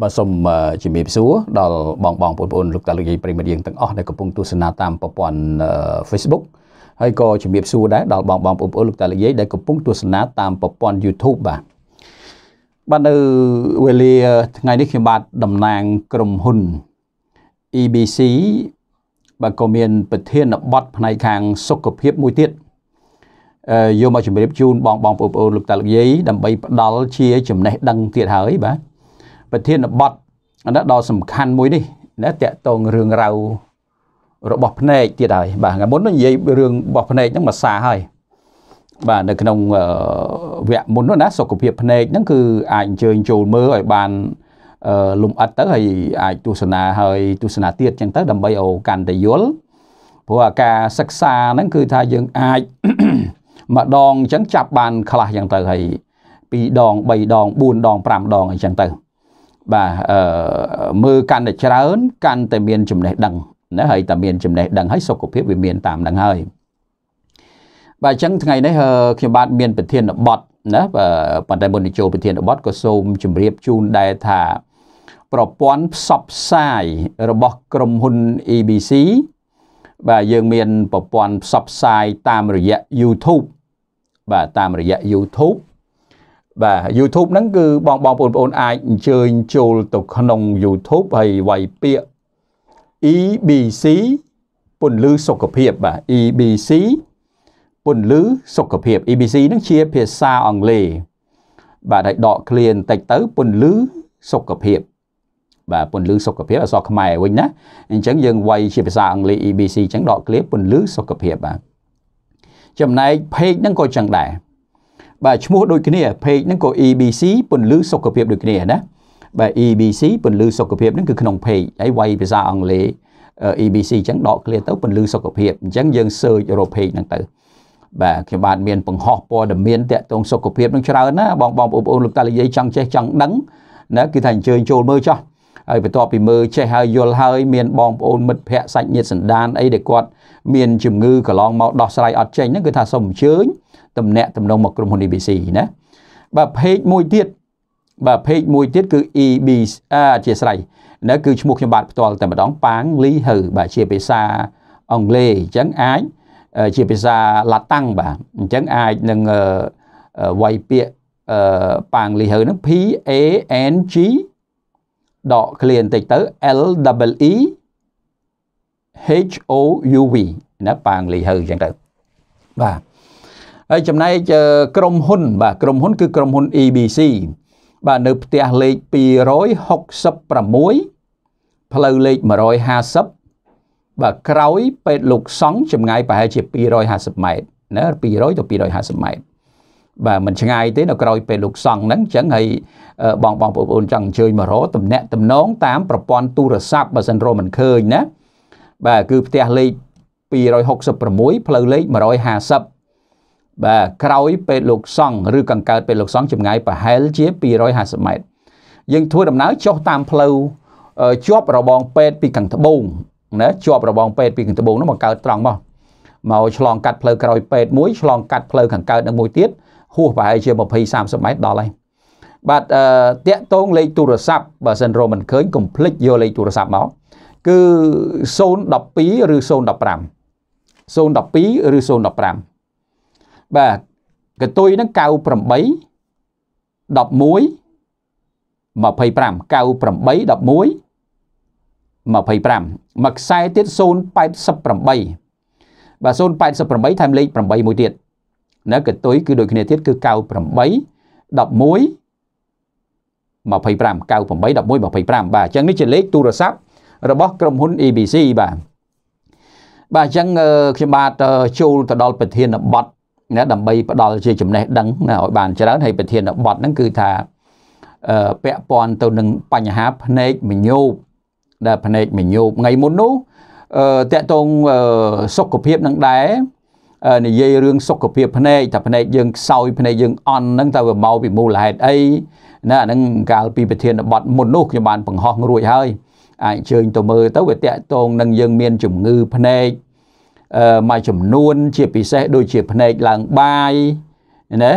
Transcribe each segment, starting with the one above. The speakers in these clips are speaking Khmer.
បាទសូមជំរាបសួរដល់បងបងប្អូនលោកតាលោកយាយប្រិមត្តយើងទាំងអស់ដែលកំពុងទស្សនាតាមប្រព័ន្ធ Facebook ហើយក៏ជំរាបសួរដែរដល់បងបងប្អូនលោកតាលោកយាយដែលកំពុងទស្សនាតាមប្រព័ន្ធ YouTube បាទបាទនៅវេលាថ្ងៃនេះខ្ញុំបាទតំណាងក្រុមហ៊ុន EBC បាទក៏មានប្រធានបទផ្នែកខាងសុខភាពមួយទៀតយកមកជម្រាបជូនបងបងប្អូនលោកតាលោកយាយដើម្បីផ្ដល់ជាចំណេះដឹងទៀតហើយបាទ ប្រធានបទណាដ៏សំខាន់មួយនេះណាតកតងរឿងរ៉ាវរបស់ភ្នែកទៀតហើយបាទថ្ងៃមុននិយាយរឿងរបស់ភ្នែកហ្នឹងមួយសាហើយបាទនៅក្នុងវគ្គមុននោះណាសុខភាពភ្នែកហ្នឹងគឺអាចអញ្ជើញចូលមើលឲ្យបានលំអិតទៅហើយអាចទស្សនាហើយទស្សនាទៀតចឹងទៅដើម្បីឲ្យកាន់តែយល់ព្រោះការសិក្សាហ្នឹងគឺថាយើងអាចម្ដងអញ្ចឹងចាប់បានខ្លះចឹងទៅហើយ2ដង3ដង4ដង5ដងអញ្ចឹងទៅ បាទអឺមើលកាន់តែច្រើន កាន់តែមានចំណេះដឹងណាហើយតែមានចំណេះដឹងហើយសុខភាពវាមានតាមនឹងហើយបាទអញ្ចឹងថ្ងៃនេះខ្ញុំបាទមានប្រធានបទណាប៉ុន្តែមុននឹងចូលប្រធានបទក៏សូមជម្រាបជូនដែរថាប្រព័ន្ធផ្សព្វផ្សាយរបស់ក្រុមហ៊ុន EBC បាទយើងមានប្រព័ន្ធផ្សព្វផ្សាយតាមរយៈ YouTube បាទតាមរយៈ YouTube បាទ YouTube ហ្នឹងគឺបងបងប្អូនអាចអញ្ជើញចូលទៅក្នុង YouTube ហើយវាយពាក្យ EBC ពន្លឺសុខភាពបាទ EBC ពន្លឺសុខភាព EBC ហ្នឹងជាភាសាអង់គ្លេសបាទហើយដកឃ្លាបន្តិចទៅពន្លឺសុខភាពបាទពន្លឺសុខភាពអក្សរខ្មែរវិញណាអញ្ចឹងយើងវាយជាភាសាអង់គ្លេស EBC អញ្ចឹងដកឃ្លាពន្លឺសុខភាពបាទចំណែក page ហ្នឹងក៏ចឹងដែរ បាទឈ្មោះដូចគ្នា page ហ្នឹងក៏ EBC ពន្លឺសុខភាពដូចគ្នាណាបាទ EBC ពន្លឺសុខភាពហ្នឹងគឺក្នុង page ហើយវាយភាសាអង់គ្លេស EBC អញ្ចឹងដកឃ្លាទៅពន្លឺសុខភាពអញ្ចឹងយើង search រក page ហ្នឹងទៅបាទខ្ញុំបាទមានបង្ហោះព័ត៌មានតាក់ទងសុខភាពនឹងច្រើនណាបងបងប្អូនលោកតាលីយាយចង់ចេះចង់ដឹងណាគឺថាអញ្ជើញចូលមើលចោះ ហើយបន្ទាប់ពីមើលចេះហើយយល់ហើយមានបងប្អូនមិត្តភ័ក្តិសាច់ញាតិសន្តានអីដែលគាត់មានជំងឺកន្លងមកដោះស្រាយអត់ចេញហ្នឹងគឺថាសូមអញ្ជើញតំណាក់តំណងមកក្រុមហ៊ុន EBC ណាបាទ page មួយទៀតបាទ page មួយទៀតគឺ EB អធិស្ឋាននៅគឺឈ្មោះខ្ញុំបាទផ្ទាល់តែម្ដងប៉ាងលីហៅបាទជាភាសាអង់គ្លេសអញ្ចឹងអាចជាភាសាឡាតាំងបាទអញ្ចឹងអាចនឹងវាយពាក្យប៉ាងលីហៅហ្នឹង P A N G ដកឃ្លាបន្តិចទៅ L W E H O U V ណាប៉ាងលីហៅអញ្ចឹងទៅបាទហើយចំណែកក្រុមហ៊ុន បាទក្រុមហ៊ុនគឺក្រុមហ៊ុន EBC បាទនៅផ្ទះលេខ266ផ្លូវលេខ150បាទក្រោយពេទ្យលោកសង្ឃចម្ងាយប្រហែលជា250ម៉ែត្រណា200ទៅ250ម៉ែត្រ បាទមិនឆ្ងាយទេនៅក្រោយពេទ្យលោកសង្ឃហ្នឹងអញ្ចឹងហើយបងបងប្អូនចង់អញ្ជើញមករកតំណាក់តំណងតាមប្រព័ន្ធទូរស័ព្ទបើសិនរកមិនឃើញណាបាទគឺផ្ទះលេខ266ផ្លូវលេខ150បាទក្រោយពេទ្យលោកសង្ឃឬកង្កើតពេទ្យលោកសង្ឃចម្ងាយប្រហែលជា250ម៉ែត្រយើងធ្វើដំណើរចុះតាមផ្លូវជាប់របងពេទ្យពីខាងត្បូងណាជាប់របងពេទ្យពីខាងត្បូងនោះមកកើតត្រង់មកមកឆ្លងកាត់ផ្លូវក្រោយពេទ្យមួយឆ្លងកាត់ផ្លូវខាងកើតនឹងមួយទៀត ហួសប្រហែលជា20 30ម៉ែត្រដល់ហើយបាទអឺតាក់តងលេខទូរស័ព្ទបើសិនរមិនឃើញកុំភ្លេចយកលេខទូរស័ព្ទមកគឺ012ឬ015 012ឬ015បាទកតុយហ្នឹង98 11 25 98 11 25មួយខ្សែទៀត088បាទ088ថែមលេខ8មួយទៀត ណាកតុយគឺដូចគ្នាទៀតគឺ98 11 25 98 11 25បាទអញ្ចឹងនេះជាលេខទូរស័ព្ទរបស់ក្រុមហ៊ុន ABC បាទបាទអញ្ចឹងខ្ញុំបាទចូលទៅដល់ប្រធានបទណាដើម្បីផ្ដល់ជាចំណេះដឹងណាឲ្យបានច្រើនហើយប្រធានបទហ្នឹងគឺថាអឺពាក់ព័ន្ធទៅនឹងបញ្ហាភ្នែកមញោបដែលភ្នែកមញោបថ្ងៃមុននោះអឺតកតងសុខភាពនឹងដែរ និយាយរឿងសុខភាពភ្នែកថាភ្នែកយើងខ្សោយភ្នែកយើងអន់ហ្នឹងតើវាមកពីមូលហេតុអីណាអាហ្នឹងកាលពីប្រធានបទមុននោះខ្ញុំបានបង្ហោះរួចហើយអាចអញ្ជើញទៅមើលទៅវាតកតងនឹងយើងមានជំងឺភ្នែកមួយចំនួន ជាពិសេសដូចជាភ្នែកឡើងបាយណា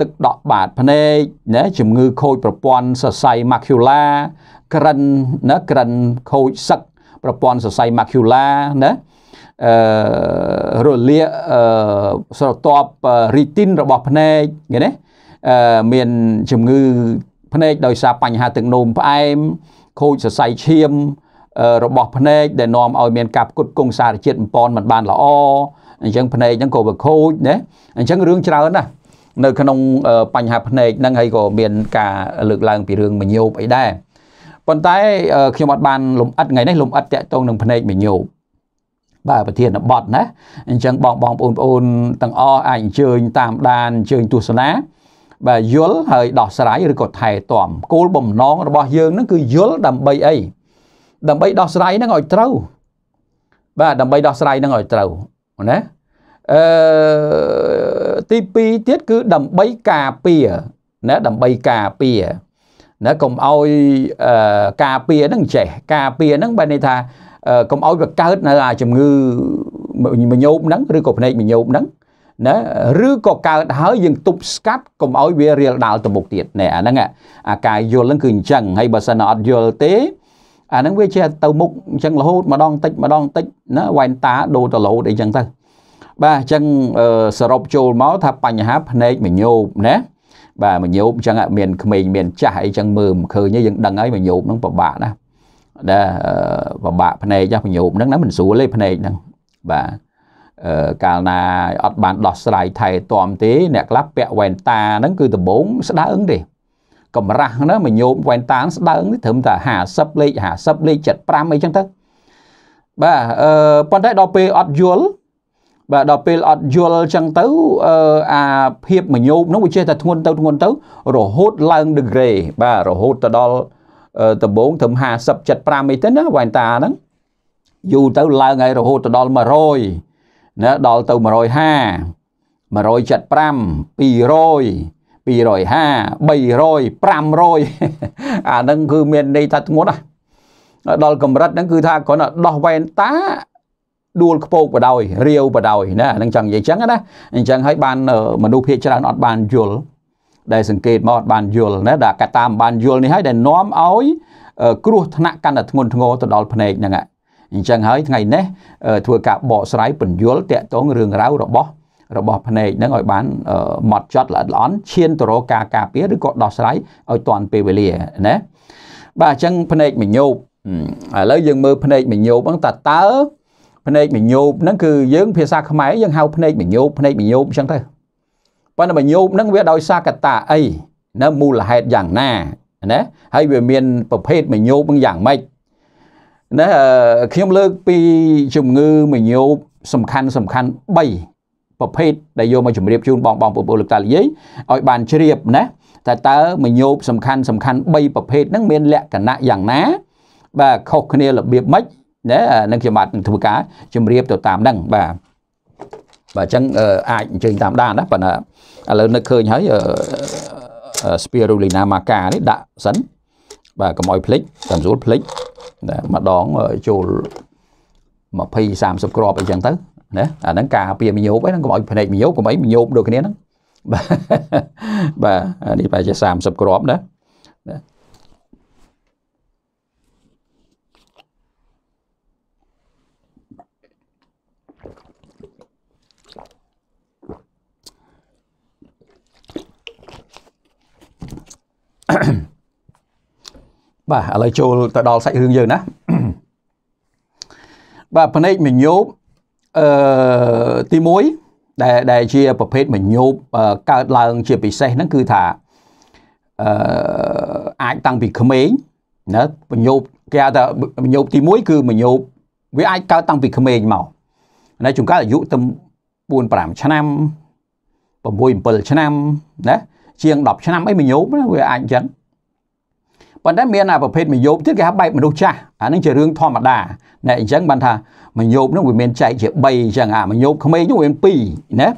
ទឹកដក់បាតភ្នែកណាជំងឺខូចប្រព័ន្ធសរសៃ macula ក្រិនណាក្រិនខូចសឹកប្រព័ន្ធសរសៃ macula ណាអឺ រលាកអឺស្រទាប់រីទីនរបស់ភ្នែកឃើញទេអឺមានជំងឺភ្នែកដោយសារបញ្ហាទឹកនោមផ្អែមខូចសរសៃឈាមរបស់ភ្នែកដែលនាំឲ្យមានការផ្គត់ផ្គង់សារជាតិបំពន់មិនបានល្អអញ្ចឹងភ្នែកហ្នឹងក៏វាខូចណាអញ្ចឹងរឿងច្រើនណាស់នៅក្នុងបញ្ហាភ្នែកហ្នឹងហើយក៏មានការលើកឡើងពីរឿងមញោបអីដែរប៉ុន្តែខ្ញុំអត់បានលំអិតថ្ងៃនេះលំអិតតាក់ទងនឹងភ្នែកមញោប បាទប្រធានបទណាអញ្ចឹងបងបងប្អូនប្អូនទាំងអស់អាចអញ្ជើញតាមដានអញ្ជើញទស្សនាបាទយល់ហើយដោះស្រាយឬក៏ថែទាំគោលបំណងរបស់យើងហ្នឹងគឺយល់ដើម្បីអីដើម្បីដោះស្រាយហ្នឹងឲ្យត្រូវបាទដើម្បីដោះស្រាយហ្នឹងឲ្យត្រូវណាអឺទី2ទៀតគឺដើម្បីការពារណាដើម្បីការពារណាកុំឲ្យការពារហ្នឹងចេះការពារហ្នឹងបែរន័យថា កុំឲ្យវាកើតនៅអាជំងឺមញោបហ្នឹងឬក៏ភ្នែកមញោបហ្នឹងណាឬក៏កើតហើយយើងទប់ស្កាត់កុំឲ្យវារៀលដាល់ទៅមុខទៀតណែអាហ្នឹងអាការយល់ហ្នឹងគឺអញ្ចឹងហើយបើសិនអត់យល់ទេអាហ្នឹងវាជាទៅមុខអញ្ចឹងរហូតម្ដងតិចម្ដងតិចណាវ៉ែនតាដូរទៅរហូតអីចឹងទៅបាទអញ្ចឹងសរុបចូលមកថាបញ្ហាភ្នែកមញោបណាបាទមញោបអញ្ចឹងមានក្មេងមានចាស់អីចឹងមើលមិនឃើញទេយើងដឹងហើយមញោបហ្នឹងពិបាកណា ដែលពិបាកភ្នែកចាស់មញោបហ្នឹងណាមិនស្រួលទេភ្នែកហ្នឹងបាទកាលណាអត់បានដោះស្រាយថែទាំទេអ្នកខ្លះពាក់វ៉ែនតាហ្នឹងគឺដំបងស្ដើងទេកម្រាស់ណាមញោមវ៉ែនតានស្ដើងនេះត្រឹមតែ50លេខ50លេខ75អីចឹងទៅបាទអឺប៉ុន្តែដល់ពេលអត់យល់បាទដល់ពេលអត់យល់ចឹងទៅអឺអាភាពមញោមនោះវាចេះតែធ្ងន់ទៅធ្ងន់ទៅរហូតឡើង degree បាទរហូតទៅដល់ ដំបងត្រឹម50 75អីទៅណាវ៉ែនតាហ្នឹងយូរទៅឡើងហើយរហូតទៅដល់100ណាដល់ទៅ150 175 200 250 300 500អាហ្នឹងគឺមានន័យថាធ្ងន់ណាដល់កម្រិតហ្នឹងគឺថាគ្រាន់តែដោះវ៉ែនតាដួលខ្ពោកបដ ாய் រាវបដ ாய் ណាហ្នឹងចង់និយាយចឹងណាអញ្ចឹងហើយបានមនុស្សភាគច្រើនអត់បានយល់ ដែលសង្កេតមកអត់បានយល់ណាដែលកត្តាមិនបានយល់នេះហើយដែលនាំឲ្យគ្រោះថ្នាក់កាន់តែធ្ងន់ធ្ងរទៅដល់ភ្នែកហ្នឹងអញ្ចឹងហើយថ្ងៃនេះធ្វើការបកស្រាយពន្យល់តាក់ទងរឿងរ៉ាវរបស់របស់ភ្នែកហ្នឹងឲ្យបានម៉ត់ចត់ល្អិតល្អន់ឈានទៅរកការការពារឬក៏ដោះស្រាយឲ្យទាន់ពេលវេលាណាបាទអញ្ចឹងភ្នែកមញោបឥឡូវយើងមើលភ្នែកមញោបហ្នឹងតើតើភ្នែកមញោបហ្នឹងគឺយើងភាសាខ្មែរយើងហៅភ្នែកមញោបភ្នែកមញោបអញ្ចឹងទៅ ប៉ុន្តែមញោបហ្នឹងវាដោយសារកត្តាអីនៅមូលហេតុយ៉ាងណាណាហើយវាមានប្រភេទមញោបហ្នឹងយ៉ាងម៉េចណាខ្ញុំលើកពីជំងឺមញោបសំខាន់សំខាន់3ប្រភេទដែលយកមកជម្រាបជូនបងបងប្អូនលោកតាលយាយឲ្យបានជ្រាបណាតែតើមញោបសំខាន់សំខាន់3ប្រភេទហ្នឹងមានលក្ខណៈយ៉ាងណា បាទខុសគ្នារបៀបម៉េចណានឹងខ្ញុំបាទនឹងធ្វើការជម្រាបទៅតាមហ្នឹងបាទ បាទអញ្ចឹងអាចអញ្ជើញតាមដានណាប៉ុន្តែឥឡូវនឹកឃើញហើយ spirulina maca នេះដាក់សិនបាទកុំឲ្យភ្លេចតាមស្រួលភ្លេចម្ដងចូល20 30គ្រាប់អីចឹងទៅណាអាហ្នឹងការពារមញោបហ្នឹងកុំឲ្យភ្នែកមញោបកុំឲ្យមញោបដូចគ្នាហ្នឹងបាទបាទនេះប្រហែលជា30គ្រាប់ណាណា បាទឥឡូវចូលទៅដល់សាច់រឿងយើងណាបាទភ្នែកមញោបអឺទី1ដែលដែលជាប្រភេទមញោបកើតឡើងជាពិសេសហ្នឹងគឺថាអឺអាចតាំងពីក្មេងណាមញោបគេហៅថាមញោបទី1គឺមញោបវាអាចកើតតាំងពីក្មេងមកណាជួនកាលអាយុទៅ4 5ឆ្នាំ6 7ឆ្នាំណា ជាង10ឆ្នាំអីមញោបវាអាចអញ្ចឹងប៉ុន្តែមានអាប្រភេទមយោបទៀតគេហៅបែបមនុស្សចាស់អានឹងជារឿងធម្មតាណែអញ្ចឹងបានថាមយោបនោះវាមានចែកជា3អញ្ចឹងអាមយោបក្មេងនោះវាមាន2ណា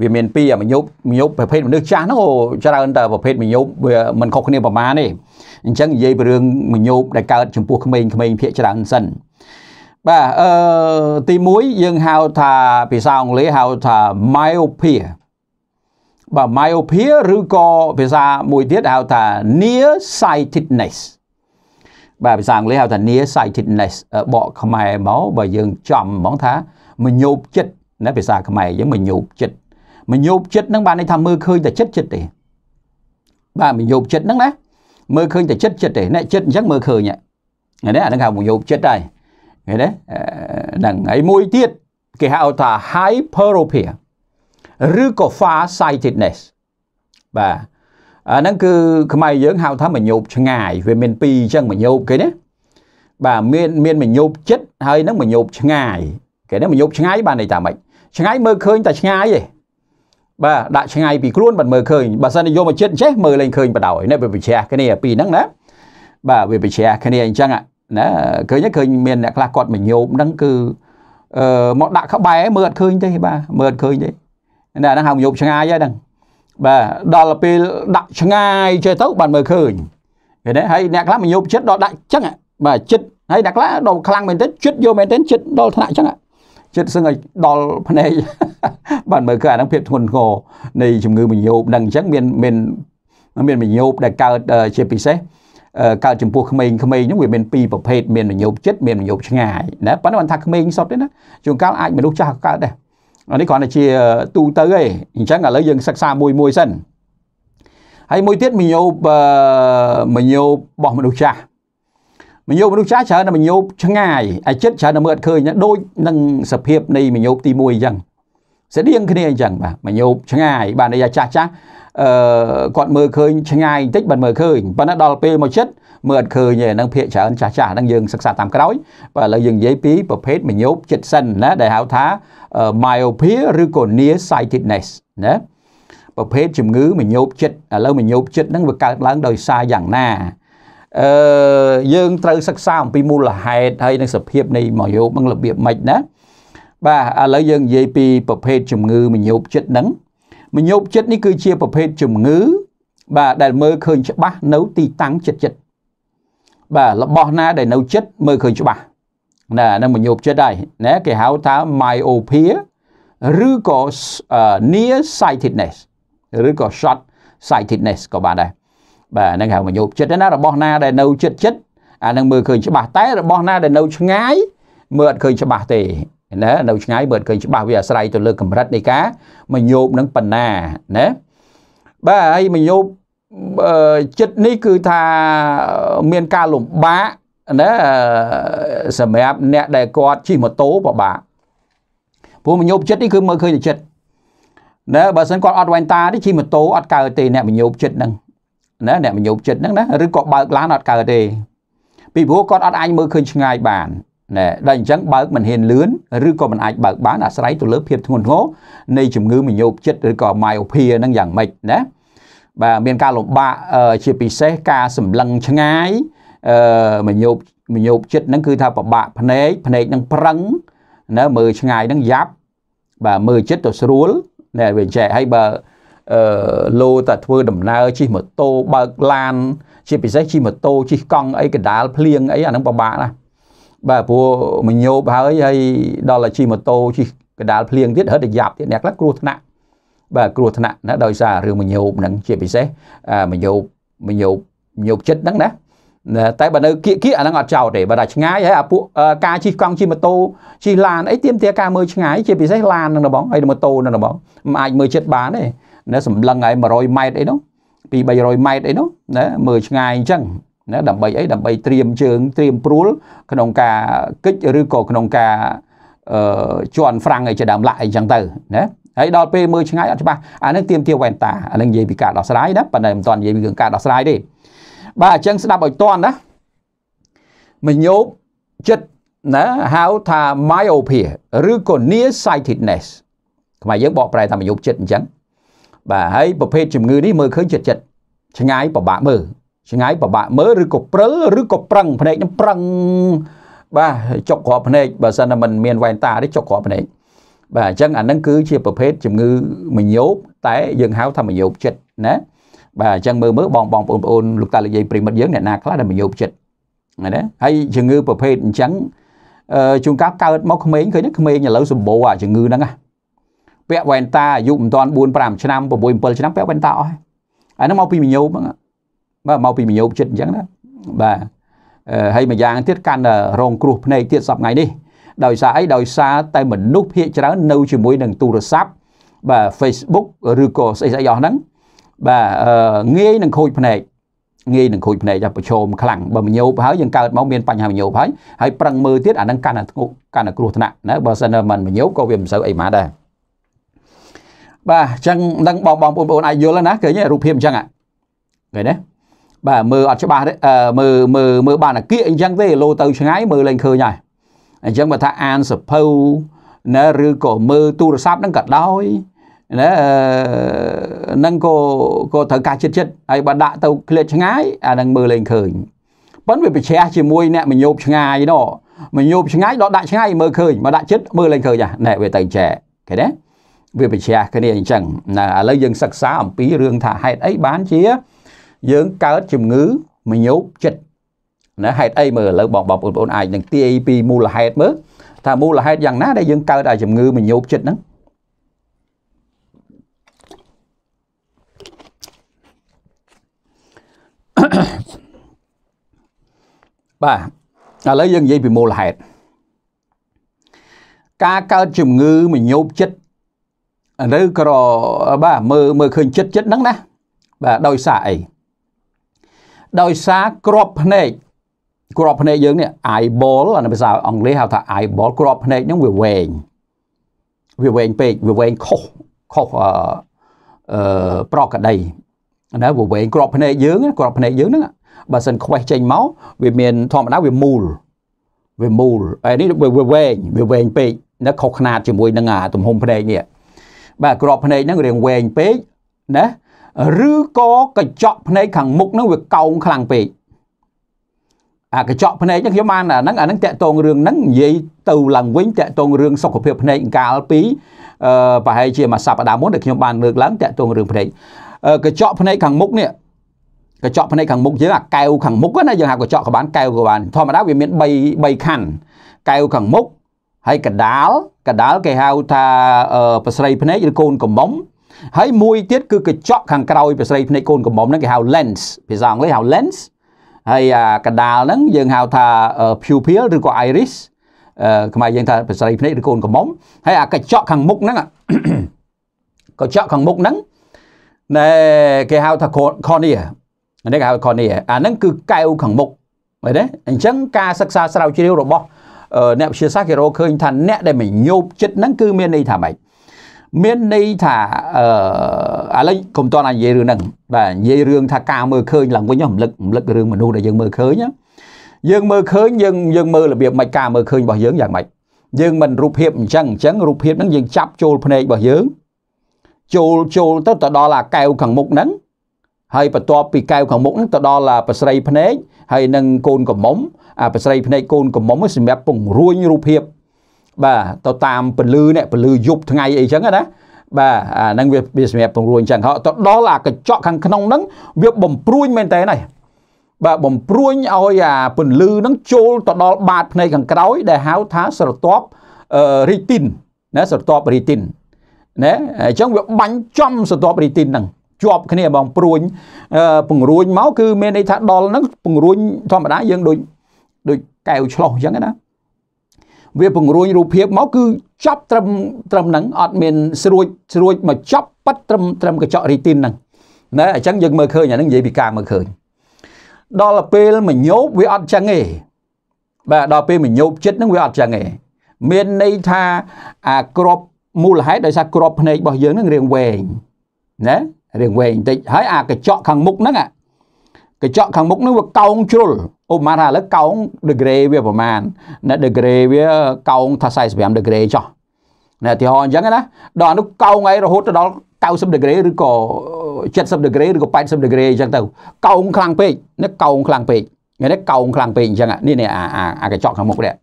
វាមាន2អាមយោបមយោបប្រភេទមនុស្សចាស់នោះច្រើនតែប្រភេទមយោបវាមិនខុសគ្នាប្រមាណទេអញ្ចឹងនិយាយពីរឿងមយោបដែលកើតចំពោះក្មេងៗភាគច្រើនសិនបាទអឺទី1យើងហៅថាភាសាអង់គ្លេសហៅថា myopia បាទ myopia ឬក៏ភាសាមួយទៀតហៅថា near sightedness បាទភាសាអង់គ្លេសហៅថា near sightedness បកខ្មែរមកបើយើងចំហ្មងថាមញោបចិត្តណាភាសាខ្មែរយើងមញោបចិត្តមញោបចិត្តហ្នឹងបានន័យថាមើលឃើញតែចិត្តចិត្តទេបាទមញោបចិត្តហ្នឹងណាមើលឃើញតែចិត្តចិត្តទេអ្នកចិត្តអញ្ចឹងមើលឃើញហ្នឹងអាហ្នឹងហៅមញោបចិត្តហើយឃើញទេហ្នឹងហើយមួយទៀតគេហៅថា hyperopia ឬក៏ far sightedness បាទអាហ្នឹងគឺខ្មែរយើងហៅថាមញោបឆ្ងាយវាមានពីរអញ្ចឹងមញោបគេណាបាទមានមានមញោបចិត្តហើយនឹងមញោបឆ្ងាយគេណាមញោបឆ្ងាយបានន័យថាម៉េចឆ្ងាយមើលឃើញតែឆ្ងាយទេបាទដាក់ឆ្ងាយពីខ្លួនបាត់មើលឃើញបើសិនយកមកចិត្តចេះមើលលែងឃើញបដ ாய் នេះវាបញ្ជ្រះគ្នាពីហ្នឹងណាបាទវាបញ្ជ្រះគ្នាអញ្ចឹងណាឃើញឃើញមានអ្នកខ្លះគាត់មញោបហ្នឹងគឺអឺមកដាក់ក្បែរមើលអត់ឃើញទេបាទមើលអត់ឃើញទេ ណាហ្នឹងហៅមញោបឆ្ងាយហើយហ្នឹងបាទដល់ពេលដាក់ឆ្ងាយចេះទៅបានមើលឃើញឃើញទេហើយអ្នកខ្លះមញោបចិត្តដល់ដាក់ចឹងបាទចិត្តហើយអ្នកខ្លះដល់ខ្លាំងមែនទែនចិត្តយកមែនទែនចិត្តដល់ថ្នាក់ចឹងចិត្តសឹងឲ្យដល់ភ្នែកបានមើលគឺអាហ្នឹងភាពធ្ងន់ធ្ងរនៃជំងឺមញោបហ្នឹងអញ្ចឹងមានមានមានមញោបដែលកើតជាពិសេសកើតចំពោះក្មេងៗហ្នឹងវាមានពីរប្រភេទមានមញោបចិត្តមានមញោបឆ្ងាយណាប៉ុន្តែមិនថាក្មេងសុទ្ធទេណាជួនកាលអាចមនុស្សចាស់ក៏កើតដែរអា នេះគ្រាន់តែជាទូទៅឯងអញ្ចឹងឥឡូវយើងសិក្សាមួយមួយសិនហើយមួយទៀតមញោបមញោបរបស់មនុស្សចាស់មញោបមនុស្សចាស់ច្រើនតែមញោបឆ្ងាយអាចិត្តច្រើនតែមើលអត់ឃើញដូចនឹងសភាពនៃមញោបទី1អញ្ចឹងស្តៀងគ្នាអញ្ចឹងបាទមញោបឆ្ងាយបាទន័យចាស់ចាស់អឺគាត់មើលឃើញឆ្ងាយបន្តិចបានមើលឃើញប៉ុន្តែដល់ពេលមកចិត្ត មើលអត់ឃើញទេហ្នឹងភាកច្រើនចាស់ចាស់ហ្នឹងយើងសិក្សាតាមក្រោយបាទឥឡូវយើងនិយាយពីប្រភេទមញោបចិត្តសិនណាដែលហៅថា myopia ឬក៏ near sightedness ណាប្រភេទជំងឺមញោបចិត្តឥឡូវមញោបចិត្តហ្នឹងវាកើតឡើងដោយសារយ៉ាងណាអឺយើងត្រូវសិក្សាអំពីមូលហេតុហើយនឹងសភាពនៃមញោបនឹងរបៀបម៉េចណាបាទឥឡូវយើងនិយាយពីប្រភេទជំងឺមញោបចិត្តហ្នឹងមញោបចិត្តនេះគឺជាប្រភេទជំងឺ បាទដែលមើលឃើញច្បាស់នៅទីតាំងចិត្តចិត្ត បាទរបស់ណាដែលនៅចិត្តមើលឃើញច្បាស់ណានឹងមញោបចិត្តហើយណាគេហៅថា myopia ឬក៏ near sightedness ឬក៏ short sightedness ក៏បានដែរបាទហ្នឹងហៅមញោបចិត្តណារបស់ណាដែលនៅចិត្តចិត្តអានឹងមើលឃើញច្បាស់តែរបស់ណាដែលនៅឆ្ងាយមើលអត់ឃើញច្បាស់ទេណានៅឆ្ងាយមើលអត់ឃើញច្បាស់វាអាស្រ័យទៅលើកម្រិតនៃការមញោបនឹងប៉ុណ្ណាណាបាទហើយមញោប ចិត្តនេះគឺថាមានការលំបាកណាសម្រាប់អ្នកដែលគាត់ជិះម៉ូតូពិបាកព្រោះមញោបចិត្តនេះគឺមើលឃើញតែចិត្តណាបើសិនគាត់អត់វ៉ែនតាទេជិះម៉ូតូអត់កើតទេអ្នកមញោបចិត្តហ្នឹងណាអ្នកមញោបចិត្តហ្នឹងណាឬក៏បើកឡានអត់កើតទេពីព្រោះគាត់អត់អាចមើលឃើញឆ្ងាយបានណែដល់អញ្ចឹងបើកមិនហ៊ានលឿនឬក៏មិនអាចបើកបានអាស្រ័យទៅលើភាពធ្ងន់ធ្ងរនៃជំងឺមញោបចិត្តឬក៏ myopia ហ្នឹងយ៉ាងម៉េចណា បាទមានការលំបាកជាពិសេសការសម្លឹងឆ្ងាយអឺមញោបមញោបចិត្តហ្នឹងគឺថាពិបាកភ្នែកភ្នែកហ្នឹងប្រឹងណាមើលឆ្ងាយហ្នឹងយ៉ាប់បាទមើលចិត្តទៅស្រួលណែវាចែកហើយបើអឺលោតែធ្វើដំណើរជិះម៉ូតូបើកឡាន ជាពិសេសជិះម៉ូតូជិះកង់អីកដាលភ្លៀងអីអាហ្នឹងពិបាកណាស់បាទព្រោះមញោបហើយហើយដល់តែជិះម៉ូតូជិះកដាលភ្លៀងទៀតរត់តែយ៉ាប់ទៀតអ្នកខ្លះគ្រោះថ្នាក់ បាទគ្រោះថ្នាក់ណាដោយសាររឿងមញោបហ្នឹងជាពិសេសមញោបមញោបមញោបចិត្តហ្នឹងណាតែបើនៅគៀកគៀកអាហ្នឹងអត់ចោតទេបើតែឆ្ងាយហើយអាពួកការជិះកង់ជិះម៉ូតូជិះឡានអីទៀមទាការមើលឆ្ងាយជាពិសេសឡានហ្នឹងបងហើយម៉ូតូហ្នឹងបងមិនអាចមើលចិត្តបានទេណាសម្លឹងឲ្យ100ម៉ែត្រអីនោះពី300ម៉ែត្រអីនោះណាមើលឆ្ងាយអញ្ចឹងណាដើម្បីអីដើម្បីត្រៀមជើងត្រៀមព្រួលក្នុងការគិចឬក៏ក្នុងការអឺជន់ហ្វ្រាំងឲ្យជាដើមឡាក់អីចឹងទៅណា ហើយដល់ពេលមើលឆ្ងាយអត់ច្បាស់អានឹងទៀមទាវ៉ែនតាអានឹងនិយាយពីការដោះស្រាយណាប៉ុន្តែមិនទាន់និយាយពីរឿងការដោះស្រាយទេបាទអញ្ចឹងស្ដាប់ឲ្យតន់ណាមញោបចិត្តណាហៅថា myopia ឬក៏ near sightedness ខ្មែរយើងបកប្រែថាមញោបចិត្តអញ្ចឹងបាទហើយប្រភេទជំងឺនេះមើលឃើញចិត្តចិត្តឆ្ងាយពិបាកមើលឆ្ងាយពិបាកមើលឬក៏ព្រិលឬក៏ប្រឹងភ្នែកនឹងប្រឹងបាទចុកគ្រាប់ភ្នែកបើសិនតែមិនមានវ៉ែនតាទេចុកគ្រាប់ភ្នែក បាទអញ្ចឹងអានឹងគឺជាប្រភេទជំងឺមញោបតែយើងហៅថាមញោបចិត្តណាបាទអញ្ចឹងមើលមើលបងបងប្អូនប្អូនលោកតាលោកយាយប្រិមិត្តយើងអ្នកណាខ្លះដែលមញោបចិត្តណាហើយជំងឺប្រភេទអញ្ចឹងជួនកាលកើតមកក្មេងឃើញក្មេងឥឡូវសម្បូរអាជំងឺហ្នឹងណាពាក់វ៉ែនតាអាយុមិនទាន់4 5ឆ្នាំ6 7ឆ្នាំពាក់វ៉ែនតាអស់ហើយអាហ្នឹងមកពីមញោបហ្នឹងបាទមកពីមញោបចិត្តអញ្ចឹងណាបាទហើយមួយយ៉ាងទៀតកាន់រងគ្រោះភ្នែកទៀតសប្ងៃនេះ ដោយសារអីដោយសារតែមនុស្សភាគច្រើននៅជាមួយនឹងទូរស័ព្ទបាទ Facebook ឬក៏ស្អីស្អីអស់ហ្នឹងបាទងាយនឹងខូចភ្នែកងាយនឹងខូចភ្នែកប្រឈមខ្លាំងបើមញោបហើយយើងកើតមកមានបញ្ហាមញោបហើយហើយប្រឹងមើលទៀតអានឹងកាន់តែធ្ងន់កាន់តែគ្រោះថ្នាក់ណាបើសិនមិនមញោបក៏វាមិនសូវអីមកដែរបាទអញ្ចឹងដឹងបងបងប្អូនអាចយល់ណាឃើញរូបភាពអញ្ចឹងឃើញទេបាទមើលអត់ច្បាស់ទេមើលមើលមើលបានអាគៀកអញ្ចឹងទេលោទៅឆ្ងាយមើលលែងឃើញហើយ អញ្ចឹងបើថាអានសភៅណាឬក៏មើលទូរស័ព្ទហ្នឹងក៏ដោយណាហ្នឹងក៏ក៏ត្រូវការចិត្តចិត្តហើយបើដាក់ទៅឃ្លាតឆ្ងាយអាហ្នឹងមើលលែងឃើញប៉ុន្តែវាប្រឆេះជាមួយអ្នកមញោបឆ្ងាយណោះមញោបឆ្ងាយដល់ដាក់ឆ្ងាយមើលឃើញមកដាក់ចិត្តមើលលែងឃើញណែវាទៅចែឃើញទេវាប្រឆេះគ្នាអញ្ចឹងណាឥឡូវយើងសិក្សាអំពីរឿងថាហេតុអីបានជា យើងកើតជំងឺមញោបចិត្ត ណាហេតុអីមើលឥឡូវបងបងប្អូនអាចនឹងទាយពីមូលហេតុមើលថាមូលហេតុយ៉ាងណាដែលយើងកើតអាជំងឺមញោបចិត្តហ្នឹងបាទឥឡូវយើងនិយាយពីមូលហេតុការកើតជំងឺមញោបចិត្តឬក៏បាទមើលមើលឃើញចិត្តចិត្តហ្នឹងណាបាទដោយសារអីដោយសារក្របភ្នែក គ្រាប់ភ្នែកយើងនេះ eyeball អានេះភាសាអង់គ្លេសហៅថា eyeball គ្រាប់ភ្នែកហ្នឹងវាវែងវាវែងពេកវាវែងខុសខុសអឺប្រកដីណាវាវែងគ្រាប់ភ្នែកយើងគ្រាប់ភ្នែកយើងហ្នឹងបើសិនខ្វេះចេញមកវាមានធម្មតាវាមូលវាមូលហើយនេះវាវែងវាវែងពេកណាខុសខ្នាតជាមួយនឹងអាទំហំភ្នែកនេះបាទក្របភ្នែកហ្នឹងរាងវែងពេកណាឬក៏កញ្ចក់ភ្នែកខាងមុខហ្នឹងវាកោងខ្លាំងពេក អាកញ្ចក់ភ្នែកហ្នឹងខ្ញុំបានអាហ្នឹងអាហ្នឹងតាក់ទងរឿងហ្នឹងនិយាយទៅឡើងវិញតាក់ទងរឿងសុខភាពភ្នែកកាលពីអឺប្រហែលជាមួយសប្តាហ៍មុនដែលខ្ញុំបានលើកឡើងតាក់ទងរឿងភ្នែកកញ្ចក់ភ្នែកខាងមុខនេះកញ្ចក់ភ្នែកខាងមុខយើងអាកែវខាងមុខណាយើងហៅកញ្ចក់ក៏បានកែវក៏បានធម្មតាវាមាន3 3ខណ្ឌកែវខាងមុខហើយកដាលកដាលគេហៅថាប្រស្រីភ្នែកឬកូនកំមុំហើយមួយទៀតគឺកញ្ចក់ខាងក្រោយប្រស្រីភ្នែកកូនកំមុំហ្នឹងគេហៅ lens ភាសាអង់គ្លេសហៅ lens ហើយកដាលហ្នឹងយើងហៅថា pupil ឬក៏ iris ខ្មែរយើងថាប្រស្រីភ្នែកឬកូនកំមុំហើយអាកញ្ចក់ខាងមុខហ្នឹងកញ្ចក់ខាងមុខហ្នឹងណែគេហៅថា cornea នេះគេហៅ cornea អាហ្នឹងគឺកែវខាងមុខឃើញទេអញ្ចឹងការសិក្សាស្រាវជ្រាវរបស់អ្នកវិទ្យាសាស្ត្រគេរកឃើញថាអ្នកដែលមញោបចិត្តហ្នឹងគឺមានន័យថាម៉េច មានន័យថាអឺឥឡូវកុំតន់និយាយរឿងហ្នឹងបាទនិយាយរឿងថាការមើលឃើញឡើងវិញរំលឹករំលឹករឿងមនុស្សដែលយើងមើលឃើញយើងមើលឃើញយើងយើងមើលរបៀបមិនការមើលឃើញរបស់យើងយ៉ាងម៉េចយើងមិនរូបភាពអញ្ចឹងអញ្ចឹងរូបភាពហ្នឹងយើងចាប់ចូលភ្នែករបស់យើងចូលចូលទៅទៅដល់អាកែវខាងមុខហ្នឹងហើយបន្ទាប់ពីកែវខាងមុខហ្នឹងទៅដល់ប្រស្រីភ្នែកហើយនឹងកូនកំមុំអាប្រស្រីភ្នែកកូនកំមុំសម្រាប់ពង្រួញរូបភាព បាទទៅតាមពលឺនេះពលឺយប់ថ្ងៃអីចឹងណាបាទអាហ្នឹងវាវាសម្រាប់ពង្រួញចឹងហើយទៅដល់អាកញ្ចក់ខាងក្នុងហ្នឹងវាបំព្រួញមែនតើណាបាទបំព្រួញឲ្យអាពន្លឺហ្នឹងចូលទៅដល់បាតភ្នែកខាងក្រោយដែលហៅថាស្រទាប់រីទីនណាស្រទាប់រីទីនណាអញ្ចឹងវាបាញ់ចំស្រទាប់រីទីនហ្នឹងជាប់គ្នាបងព្រួញពង្រួញមកគឺមានន័យថាដល់ហ្នឹងពង្រួញធម្មតាយើងដូចដូចកែវឆ្លោះអញ្ចឹងណា វាពង្រួញរូបភាពមកគឺចាប់ត្រឹមត្រឹមហ្នឹងអត់មានស្រួចស្រួចមកចាប់ប៉ាត់ត្រឹមត្រឹមកញ្ចក់រីទីនហ្នឹងណាអញ្ចឹងយើងមើលឃើញអាហ្នឹងនិយាយពីការមើលឃើញដល់ពេលមញោបវាអត់ចឹងទេបាទដល់ពេលមញោបចិត្តហ្នឹងវាអត់ចឹងទេមានន័យថាអាក្របមូលហេតុដោយសារក្របភ្នែករបស់យើងហ្នឹងរៀងវែងណារៀងវែងបន្តិចហើយអាកញ្ចក់ខាងមុខហ្នឹងកញ្ចក់ខាងមុខហ្នឹងវាកោងជ្រុល ឧបមាថាឥឡូវកោង degree វាប្រមាណណា degree វាកោងថា45 degree ចុះណាឧទាហរណ៍អញ្ចឹងណាដល់នោះកោងអីរហូតដល់90 degree ឬក៏70 degree ឬក៏80 degree អញ្ចឹងទៅកោងខ្លាំងពេកនេះកោងខ្លាំងពេកនេះកោងខ្លាំងពេកអញ្ចឹងនេះនេះអាអាកញ្ចក់ខាងមុខនេះ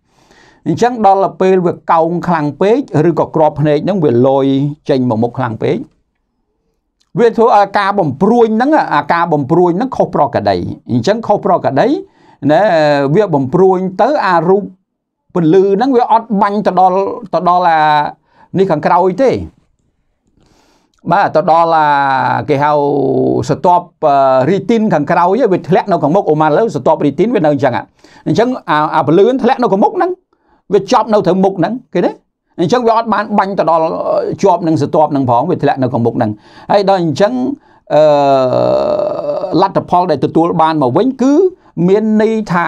អញ្ចឹងដល់ពេលវាកោងខ្លាំងពេកឬក៏ក្របភ្នែកហ្នឹងវាលយចេញមកមុខខ្លាំងពេកវាធ្វើឲ្យការបំព្រួញហ្នឹងអាការបំព្រួញហ្នឹងខុសប្រកដីអញ្ចឹងខុសប្រកដី ណាវាបំព្រួញទៅអារូបពលឺហ្នឹងវាអត់បាញ់ទៅដល់ទៅដល់អានេះខាងក្រោយទេបាទទៅដល់អាគេហៅស្ទាប់រីទីនខាងក្រោយវាធ្លាក់នៅខាងមុខអូម៉ាលើស្ទាប់រីទីនវានៅអញ្ចឹងអញ្ចឹងអាអាពលឿនធ្លាក់នៅខាងមុខហ្នឹងវាចប់នៅត្រឹមមុខហ្នឹងគេទេអញ្ចឹងវាអត់បានបាញ់ទៅដល់ជាប់នឹងស្ទាប់នឹងផងវាធ្លាក់នៅខាងមុខហ្នឹងហើយដល់អញ្ចឹងអឺលទ្ធផលដែលទទួលបានមកវិញគឺ មានន័យថា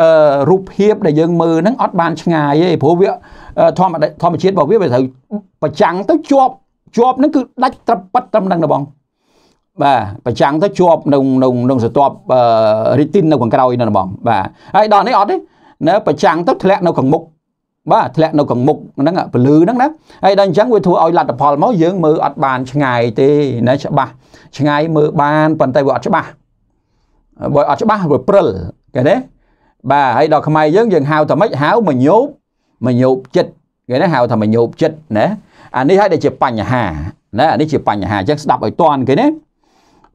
អឺរូបភាពដែលយើងមើលហ្នឹងអត់បានឆ្ងាយទេព្រោះវាធម្មធម្មជាតិរបស់វាវាត្រូវប្រចាំងទៅជាប់ជាប់ហ្នឹងគឺដាច់ត្រប៉ិតត្រឹមហ្នឹងណាបងបាទប្រចាំងទៅជាប់ក្នុងក្នុងក្នុងស្ទាប់រីទីននៅខាងក្រោយណាបងបាទហើយដល់នេះអត់ទេណាប្រចាំងទៅធ្លាក់នៅខាងមុខបាទធ្លាក់នៅខាងមុខហ្នឹងពលឺហ្នឹងណាហើយដល់អញ្ចឹងវាធ្វើឲ្យលទ្ធផលមកយើងមើលអត់បានឆ្ងាយទេណាច្បាស់ឆ្ងាយមើលបានប៉ុន្តែវាអត់ច្បាស់ បើអត់ច្បាស់វាព្រិលគេទេបាទហើយដល់ខ្មែរយើងយើងហៅថាម៉េចហៅមញោបមញោបចិត្តគេណាហៅថាមញោបចិត្តណាអានេះហើយដែលជាបញ្ហាណាអានេះជាបញ្ហាអញ្ចឹងស្ដាប់ឲ្យតន់គេណា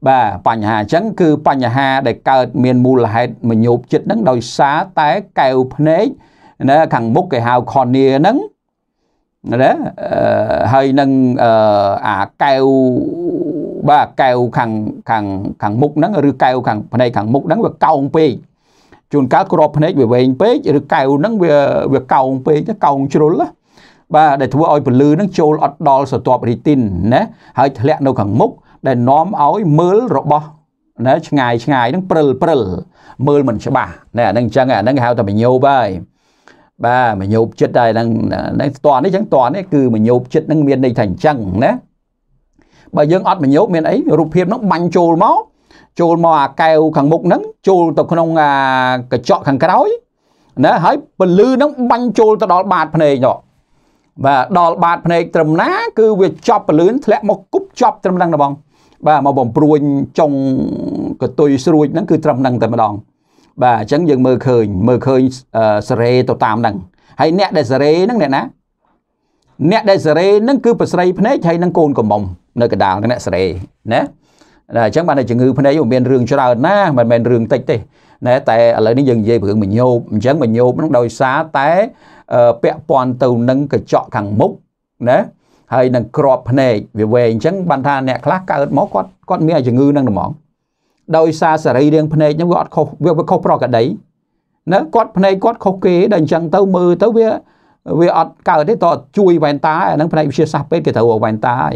បាទបញ្ហាអញ្ចឹងគឺបញ្ហាដែលកើតមានមូលហេតុមញោបចិត្តហ្នឹងដោយសារតែកែវភ្នែកណាខាងមុខគេហៅ cornea ហ្នឹងណាហើយនឹងអាកែវ បាទកែវខាងខាងខាងមុខហ្នឹងឬកែវខាងភ្នែកខាងមុខហ្នឹងវាកោងពេកជួនកាលក្របភ្នែកវាវែងពេកឬកែវហ្នឹងវាវាកោងពេកទៅកោងជ្រុលណាបាទដែលធ្វើឲ្យពលឺហ្នឹងចូលអត់ដល់ស្រទាប់រីទីនណាហើយធ្លាក់នៅខាងមុខដែលនាំឲ្យមើលរបស់ណាឆ្ងាយឆ្ងាយហ្នឹងព្រិលព្រិលមើលមិនច្បាស់ណាអាហ្នឹងអញ្ចឹងអាហ្នឹងហៅថាមញោបហើយបាទមញោបចិត្តហើយហ្នឹងហ្នឹងតនេះអញ្ចឹងតនេះគឺមញោបចិត្តហ្នឹងមានន័យថាអញ្ចឹងណា បើយើងអត់មញោបមានអីរូបភាពហ្នឹងបាញ់ចូលមកចូលមកអាកែវខាងមុខហ្នឹងចូលទៅក្នុងអាកញ្ចក់ខាងក្រោយណាហើយពលឺហ្នឹងបាញ់ចូលទៅដល់បាតភ្នែកនោះបាទដល់បាតភ្នែកត្រឹមណា គឺវាចប់ពលឿនធ្លាក់មកគប់ចប់ត្រឹមហ្នឹងណាបងបាទមកបំព្រួញចុងកតុយស្រួចហ្នឹងគឺត្រឹមហ្នឹងតែម្ដង បាទអញ្ចឹងយើងមើលឃើញមើលឃើញសារ៉េទៅតាមហ្នឹងហើយអ្នកដែលសារ៉េហ្នឹងអ្នកណាអ្នកដែលសារ៉េហ្នឹងគឺប្រស្រីភ្នែកហើយនឹងកូនកំមុំ នៅកណ្ដាលអ្នកសារ៉េណាអញ្ចឹងបានតែជំងឺភ្នែកវាមានរឿងច្រើនណាមិនមែនរឿងតិចទេណែតែឥឡូវនេះយើងនិយាយពីរឿងមញោបអញ្ចឹងមញោបហ្នឹងដោយសារតែពាក់ព័ន្ធទៅនឹងកញ្ចក់ខាងមុខណាហើយនឹងក្របភ្នែកវាវែងអញ្ចឹងបានថាអ្នកខ្លះកើតមកគាត់គាត់មានជំងឺហ្នឹងហ្មងដោយសារសរីរាង្គភ្នែកហ្នឹងវាអត់ខុសវាខុសប្រកដីណាគាត់ភ្នែកគាត់ខុសគេដល់អញ្ចឹងទៅមើលទៅវាវាអត់កើតទេតើជួយវ៉ែនតាអាហ្នឹងផ្នែកវិទ្យាសាស្ត្រពេទ្យគេត្រូវវ៉ែនតាហើយ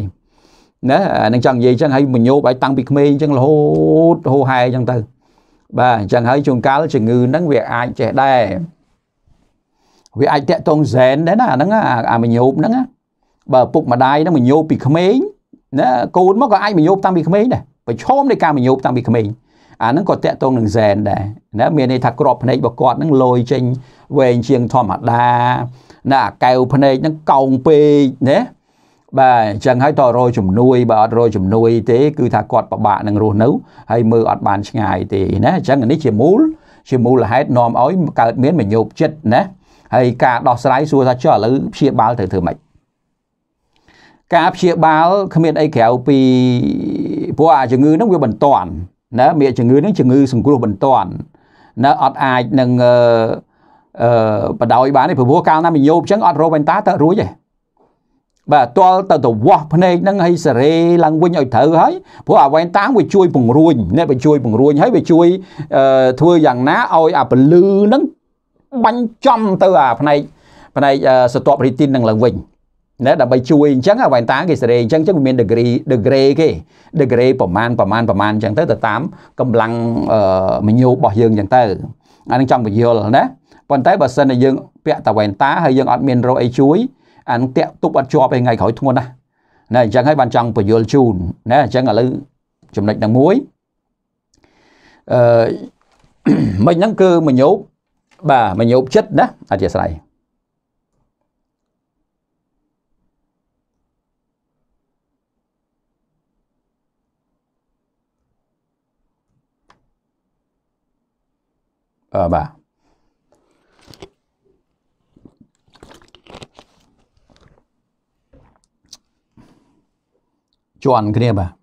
ណាអានឹងចង់និយាយអញ្ចឹងហើយមញោបឲ្យតាំងពីក្មេងអញ្ចឹងរហូតហូហែអញ្ចឹងទៅបាទអញ្ចឹងហើយជួនកាលជំងឺហ្នឹងវាអាចចេះដែរវាអាចតាក់ទងហ្សែនដែរណាអាហ្នឹងអាមញោបហ្នឹងបើពុកម្ដាយហ្នឹងមញោបពីក្មេងណាកូនមកក៏អាចមញោបតាំងពីក្មេងដែរប្រឈមនៃការមញោបតាំងពីក្មេងអាហ្នឹងក៏តាក់ទងនឹងហ្សែនដែរណាមានន័យថាក្របភ្នែករបស់គាត់ហ្នឹងលយចេញវែងជាងធម្មតាណាអាកែវភ្នែកហ្នឹងកោងពេកណា បាទអញ្ចឹងហើយតរយជំនួយបើអត់រយជំនួយទេ គឺថាគាត់ពិបាកនឹងរស់នៅហើយមើលអត់បានឆ្ងាយទេណាអញ្ចឹងនេះជាមូលជាមូលហេតុនាំឲ្យកើតមានមញោបចិត្តណាហើយការដោះស្រាយសួរថាចុះឥឡូវព្យាបាលត្រូវធ្វើម៉េចការព្យាបាលគ្មានអីក្រៅពីព្រោះអាជំងឺហ្នឹងវាបន្ទាន់ណាមានជំងឺហ្នឹងជំងឺសង្គ្រោះបន្ទាន់ណាអត់អាចនឹងអឺអឺបដ ாய் បានទេព្រោះកាលណាមញោបអញ្ចឹងអត់រកវ៉ែនតាទៅរួចទេ បាទទាល់ទៅទៅវាស់ភ្នែកហ្នឹងឲ្យសេរីឡើងវិញឲ្យត្រូវហើយព្រោះអាវ៉ែនតាងវាជួយពង្រួញអ្នកវាជួយពង្រួញហើយវាជួយធ្វើយ៉ាងណាឲ្យអាពលឺហ្នឹងបាញ់ចំទៅអាផ្នែកផ្នែកសតបរីទីននឹងឡើងវិញណាដើម្បីជួយអញ្ចឹងអាវ៉ែនតាគេសេរីអញ្ចឹងចឹងវាមាន degree degree គេ degree ប្រមាណប្រមាណប្រមាណអញ្ចឹងទៅទៅតាមកម្លាំងមញោរបស់យើងអញ្ចឹងទៅអានឹងចង់បញ្យល់ណាប៉ុន្តែបើសិនជាយើងពាក់តាវ៉ែនតាហើយយើងអត់មានរោគអីជួយ អានឹងតាក់ទប់អត់ជាប់ឯថ្ងៃក្រោយធ្ងន់ណាស់ណាអញ្ចឹងហើយបានចង់បញ្យល់ជូនណាអញ្ចឹងឥឡូវចំណុចនឹងមួយអឺមិញហ្នឹងគឺមញោបបាទមញោបចិត្តណាអធិស្ឋានអឺបាទ ជាន់គ្នាបាទ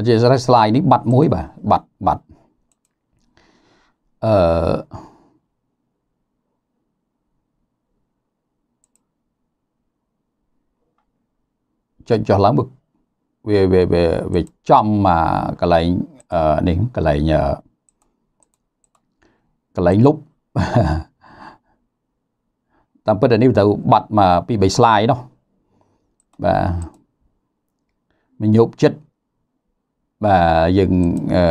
អធិស្ឋាន slide នេះបាត់មួយបាទបាត់បាត់អឺចុចចុះឡើងវាវាវាវាចំមកកន្លែងអឺនេះកន្លែងកន្លែងលុបតាមពិតនេះទៅបាត់មកពី3 slide នោះបាទមញោបចិត្ត បាទយើងអឺ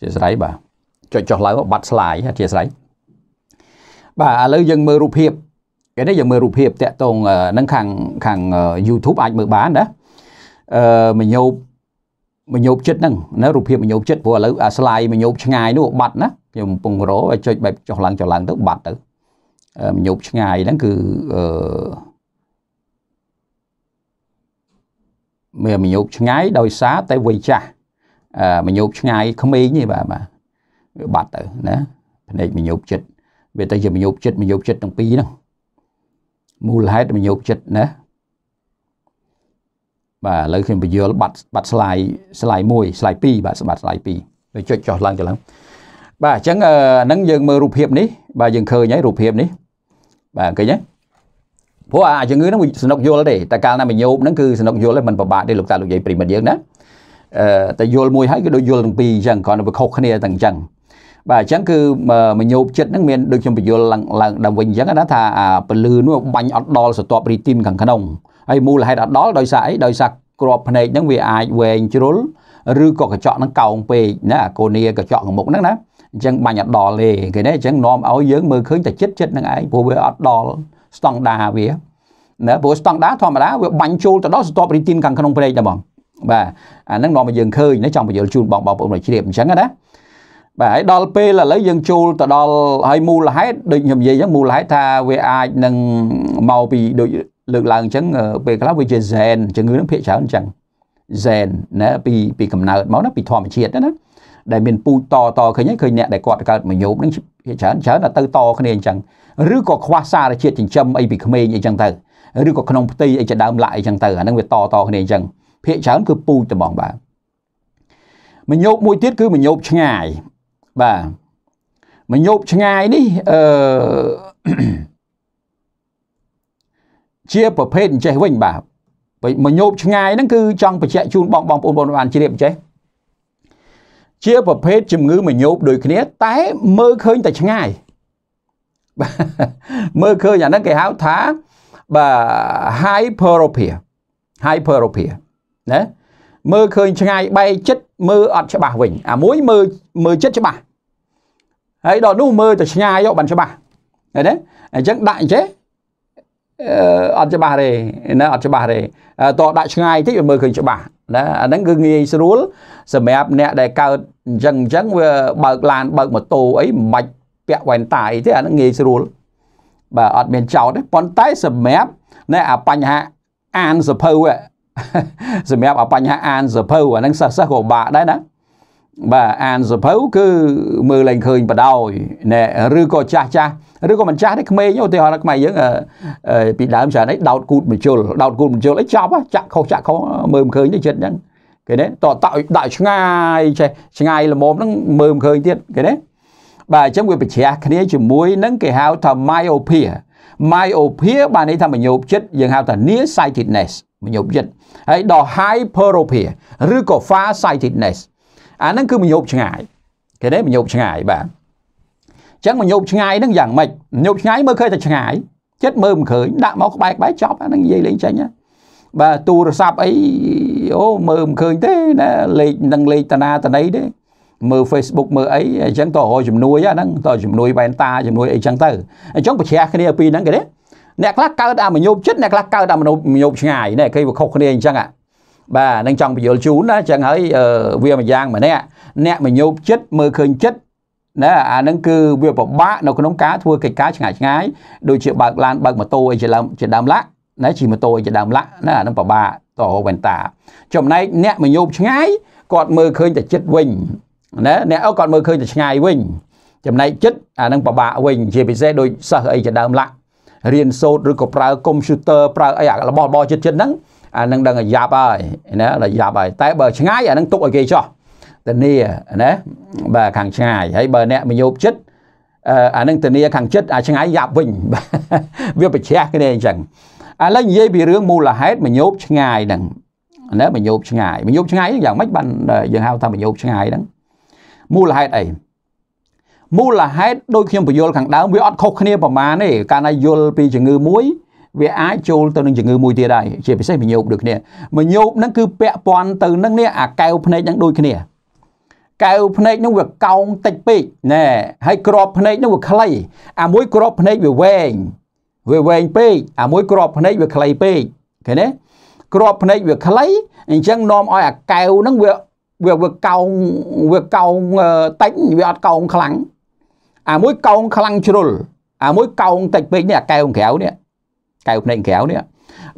ជាស្រ័យបាទចុចចុះឡើងបាត់ស្លាយជាស្រ័យបាទឥឡូវយើងមើលរូបភាពគេនេះយើងមើលរូបភាពតាក់ទងនឹងខាងខាង YouTube អាចមើលបានណាអឺមញោប មញោបចិត្តហ្នឹងណារូបភាពមញោបចិត្តព្រោះឥឡូវអាស្លាយមញោបឆ្ងាយនោះបាត់ណាខ្ញុំកំពុងរកឲ្យចុចបែបចុះឡើងចុះឡើងទៅបាត់ទៅមញោបឆ្ងាយហ្នឹងគឺអឺមានមញោបឆ្ងាយដោយសារតែវ័យចាស់អឺមញោបឆ្ងាយក្មេងទេបាទបាទវាបាត់ទៅណាភ្នែកមញោបចិត្តវាទៅជាមញោបចិត្តមញោបចិត្តទាំងពីរហ្នឹងមូលហេតុមញោបចិត្តណា បាទឥឡូវខ្ញុំបញ្យល់បាត់បាត់ slide slide 1 slide 2បាទបាត់ slide 2ដូចចុចចុះឡើងទៅឡើងបាទអញ្ចឹងហ្នឹងយើងមើលរូបភាពនេះបាទយើងឃើញហើយរូបភាពនេះបាទឃើញទេព្រោះអាជំងឺហ្នឹងសនុកយល់ទេតែកាលណាមញោបហ្នឹងគឺសនុកយល់ទេมันពិបាកទេលោកតាលោកយាយប្រិមិត្តយើងណាអឺតែយល់មួយហើយគឺដូចយល់ទាំងពីរអញ្ចឹងគ្រាន់តែវាខុសគ្នាទាំងអញ្ចឹងបាទអញ្ចឹងគឺមញោបចិត្តហ្នឹងមានដូចខ្ញុំបញ្យល់ឡើងឡើងដល់វិញអញ្ចឹងណាថាអាពលឺនោះបាញ់អត់ដល់សតបរីទីនខាងក្នុង ហើយមូលហេតុអត់ដល់ដោយសារអីដោយសារក្របភ្នែកហ្នឹងវាអាចវែងជ្រុលឬក៏កញ្ចក់ហ្នឹងកោងពេកណាអាកូនីកញ្ចក់ខាងមុខហ្នឹងណាអញ្ចឹងបាញ់អត់ដល់ទេគេណាអញ្ចឹងនាំឲ្យយើងមើលឃើញតែចិត្តចិត្តហ្នឹងឯងព្រោះវាអត់ដល់ស្តង់ដាវាណាព្រោះស្តង់ដាធម្មតាវាបាញ់ចូលទៅដល់សតបរីទីនខាងក្នុងភ្នែកតែហ្មងបាទអាហ្នឹងនាំឲ្យយើងឃើញណាចង់បញ្យល់ជូនបងបងប្អូនជ្រាបអញ្ចឹងណាបាទហើយដល់ពេលឥឡូវយើងចូលទៅដល់ហើយមូលហេតុដូចខ្ញុំនិយាយអញ្ចឹងមូលហេតុថាវាអាចនឹងមកពីដូច លើកឡើងអញ្ចឹងពេលខ្លះវាជា zen ជំងឺនឹងភាគច្រើនអញ្ចឹង zen ណាពីពីកំណើតមកណាពីធម្មជាតិណាដែលមានពូជតតឃើញឃើញអ្នកដែលគាត់កើតមញោបនឹងភាគច្រើនច្រើនតែទៅតគ្នាអញ្ចឹងឬក៏ខ្វះសារជាតិចិញ្ចឹមអីពីក្មេងអីចឹងទៅឬក៏ក្នុងផ្ទៃអីជាដើមឡាក់អីចឹងទៅអានឹងវាតតគ្នាអញ្ចឹងភាគច្រើនគឺពូជត្មងបាទមញោបមួយទៀតគឺមញោបឆ្ងាយបាទមញោបឆ្ងាយនេះអឺ ជាប្រភេទអញ្ចេះវិញបាទមញោបឆ្ងាយហ្នឹងគឺចង់បញ្ជាក់ជូនបងបងប្អូនបងបានជ្រាបអញ្ចេះជាប្រភេទជំងឺមញោបដូចគ្នា តែមើលឃើញតែឆ្ងាយមើលឃើញអាហ្នឹងគេហៅថាបាទ hyperopia hyperopia ណាមើលឃើញឆ្ងាយបែកចិត្តមើលអត់ច្បាស់វិញអាមួយមើលមើលចិត្តច្បាស់ហើយដល់នោះមើលទៅឆ្ងាយយកបានច្បាស់ឃើញទេអញ្ចឹងដាក់អញ្ចេះ អត់ច្បាស់ទេណាអត់ច្បាស់ទេតដាក់ឆ្ងាយតិចវាមើលឃើញច្បាស់ណាអាហ្នឹងគឺងាយស្រួលសម្រាប់អ្នកដែលកើតអញ្ចឹងអញ្ចឹងវាបើកឡានបើកម៉ូតូអីមិនបាច់ពាក់វ៉ែនតាអីទេអាហ្នឹងងាយស្រួលបាទអត់មានចោតទេប៉ុន្តែសម្រាប់ណែអាបញ្ហាអានសភៅសម្រាប់អាបញ្ហាអានសភៅអាហ្នឹងសិស្សសិស្សក៏បាក់ដែរណា បាទអានសភៅគឺមើលឡើងឃើញបដ ாய் ណែឬក៏ចាស់ចាស់ឬក៏មិនចាស់ទេក្មេងឧទាហរណ៍ខ្មែរយើងពីដើមច្រើនអីដោតគូតមជុលដោតគូតមជុលអីចប់ចាក់ខុសចាក់ខុសមើលមិនឃើញទេចិត្តអញ្ចឹងគេនេះតតដាក់ឆ្ងាយចេះឆ្ងាយល្មមហ្នឹងមើលមិនឃើញទៀតគេនេះបាទអញ្ចឹងវាប្រជ្រះគ្នាជាមួយនឹងគេហៅថា myopia myopia បានន័យថាមញោបចិត្តយើងហៅថា near sightedness មញោបចិត្តហើយដល់ hyperopia ឬក៏ far sightedness អាហ្នឹងគឺមញោបឆ្ងាយគេនេះមញោបឆ្ងាយបាទចឹងមកញោបឆ្ងាយហ្នឹងយ៉ាងម៉េចញោបឆ្ងាយមើលឃើញតែឆ្ងាយចិត្តមើលមិនឃើញដាក់មកក្បែរក្បែរចប់អាហ្នឹងនិយាយលេងចាញ់ណាបាទទូរស័ព្ទអីអូមើលមិនឃើញទេណាលេខនឹងលេខតាណាតណីទេមើល Facebook មើលអីអញ្ចឹងតរយជំនួយហ្នឹងតជំនួយវ៉ែនតាជំនួយអីចឹងទៅអញ្ចឹងប្រជ្រះគ្នាពីហ្នឹងគេទេអ្នកខ្លះកើតអាមញោបចិត្តអ្នកខ្លះកើតអាមញោបឆ្ងាយណែគេវាខុសគ្នាអញ្ចឹង បាទនឹងចង់បញ្យល់ជូនណាអញ្ចឹងហើយវាមួយយ៉ាងម្នាក់អ្នកមញោបចិត្តមើលឃើញចិត្តណាអានឹងគឺវាពិបាកនៅក្នុងការធ្វើកិច្ចការឆ្ងាយឆ្ងាយដូចជាបើកឡានបើកម៉ូតូអីជាដើមជាដើមឡាក់ណាជិះម៉ូតូអីជាដើមឡាក់ណាអានឹងពិបាកតរវ៉ែនតា ចំណែកអ្នកមញោបឆ្ងាយគាត់មើលឃើញតែចិត្តវិញណាអ្នកអគាត់មើលឃើញតែឆ្ងាយវិញចំណែកចិត្តអានឹងពិបាកវិញជាពិសេសដូចសិស្សអីជាដើមឡាក់រៀនសូត្រឬក៏ប្រើកុំព្យូទ័រប្រើអីអារបស់របស់ចិត្តចិត្តហ្នឹង អានឹងដឹងយ៉ាប់ហើយណាដល់យ៉ាប់ហើយតែបើឆ្ងាយអានឹងទុកឲ្យគេចោះធានាណាបាទខាងឆ្ងាយហើយបើអ្នកមញោបចិត្តអានឹងធានាខាងចិត្តអាឆ្ងាយយ៉ាប់វិញវាប្រឆេះគ្នាអញ្ចឹងឥឡូវនិយាយពីរឿងមូលហេតុមញោបឆ្ងាយហ្នឹងណាមញោបឆ្ងាយមញោបឆ្ងាយយ៉ាងម៉េចបានយើងហៅថាមញោបឆ្ងាយហ្នឹងមូលហេតុអីមូលហេតុដូចខ្ញុំបញ្យល់ខាងដើមវាអត់ខុសគ្នាប្រមាណទេកាលណាយល់ពីជំងឺមួយ វាអាចចូលទៅនឹងជំងឺមួយទៀតដែរជាពិសេសមញោបដូចគ្នាមញោបហ្នឹងគឺពាក់ព័ន្ធទៅនឹងនេះអាកែវភ្នែកហ្នឹងដូចគ្នាកែវភ្នែកនោះវាកោងតិចពេកណែហើយក្របភ្នែកនោះវាខ្លីអាមួយក្របភ្នែកវាវែងវាវែងពេកអាមួយក្របភ្នែកវាខ្លីពេកឃើញទេក្របភ្នែកវាខ្លីអញ្ចឹងនាំឲ្យអាកែវហ្នឹងវាវាវាកោងវាកោងតិចវាអត់កោងខ្លាំងអាមួយកោងខ្លាំងជ្រុលអាមួយកោងតិចពេកនេះអាកែវក្រៅនេះ កែវភ្នែកក្រៅនេះ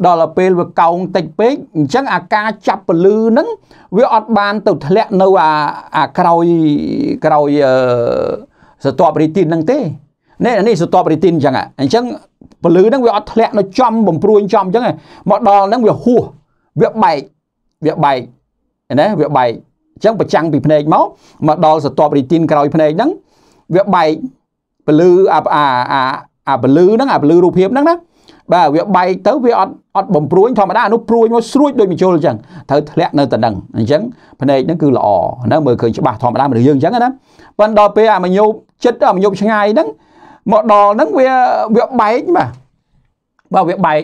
ដល់ទៅពេលវាកោងតិចពេកអញ្ចឹងអាការចាប់ពលឺហ្នឹងវាអត់បានទៅធ្លាក់នៅអាអាក្រោយក្រោយសតបរីទីនហ្នឹងទេនេះនេះសតបរីទីនអញ្ចឹងអញ្ចឹងពលឺហ្នឹងវាអត់ធ្លាក់នៅចំបំព្រួយចំអញ្ចឹងមកដល់ហ្នឹងវាហួសវាបែកវាបែកណាវាបែកអញ្ចឹងប្រចាំងពីភ្នែកមកមកដល់សតបរីទីនក្រោយភ្នែកហ្នឹងវាបែកពលឺអាអាអាអាពលឺហ្នឹងអាពលឺរូបភាពហ្នឹងណា បាទវាបែកទៅវាអត់អត់បំព្រួយធម្មតានោះព្រួយមកស្រួចដូចមជុលអញ្ចឹងត្រូវធ្លាក់នៅតនឹងអញ្ចឹងភ្នែកហ្នឹងគឺល្អណាមើលឃើញច្បាស់ធម្មតាមនុស្សយើងអញ្ចឹងណាប៉ុន្តែដល់ពេលអាមញោបចិត្តអាមញោបឆ្ងាយហ្នឹងមកដល់ហ្នឹងវាវាបែកបាទបាទវាបែក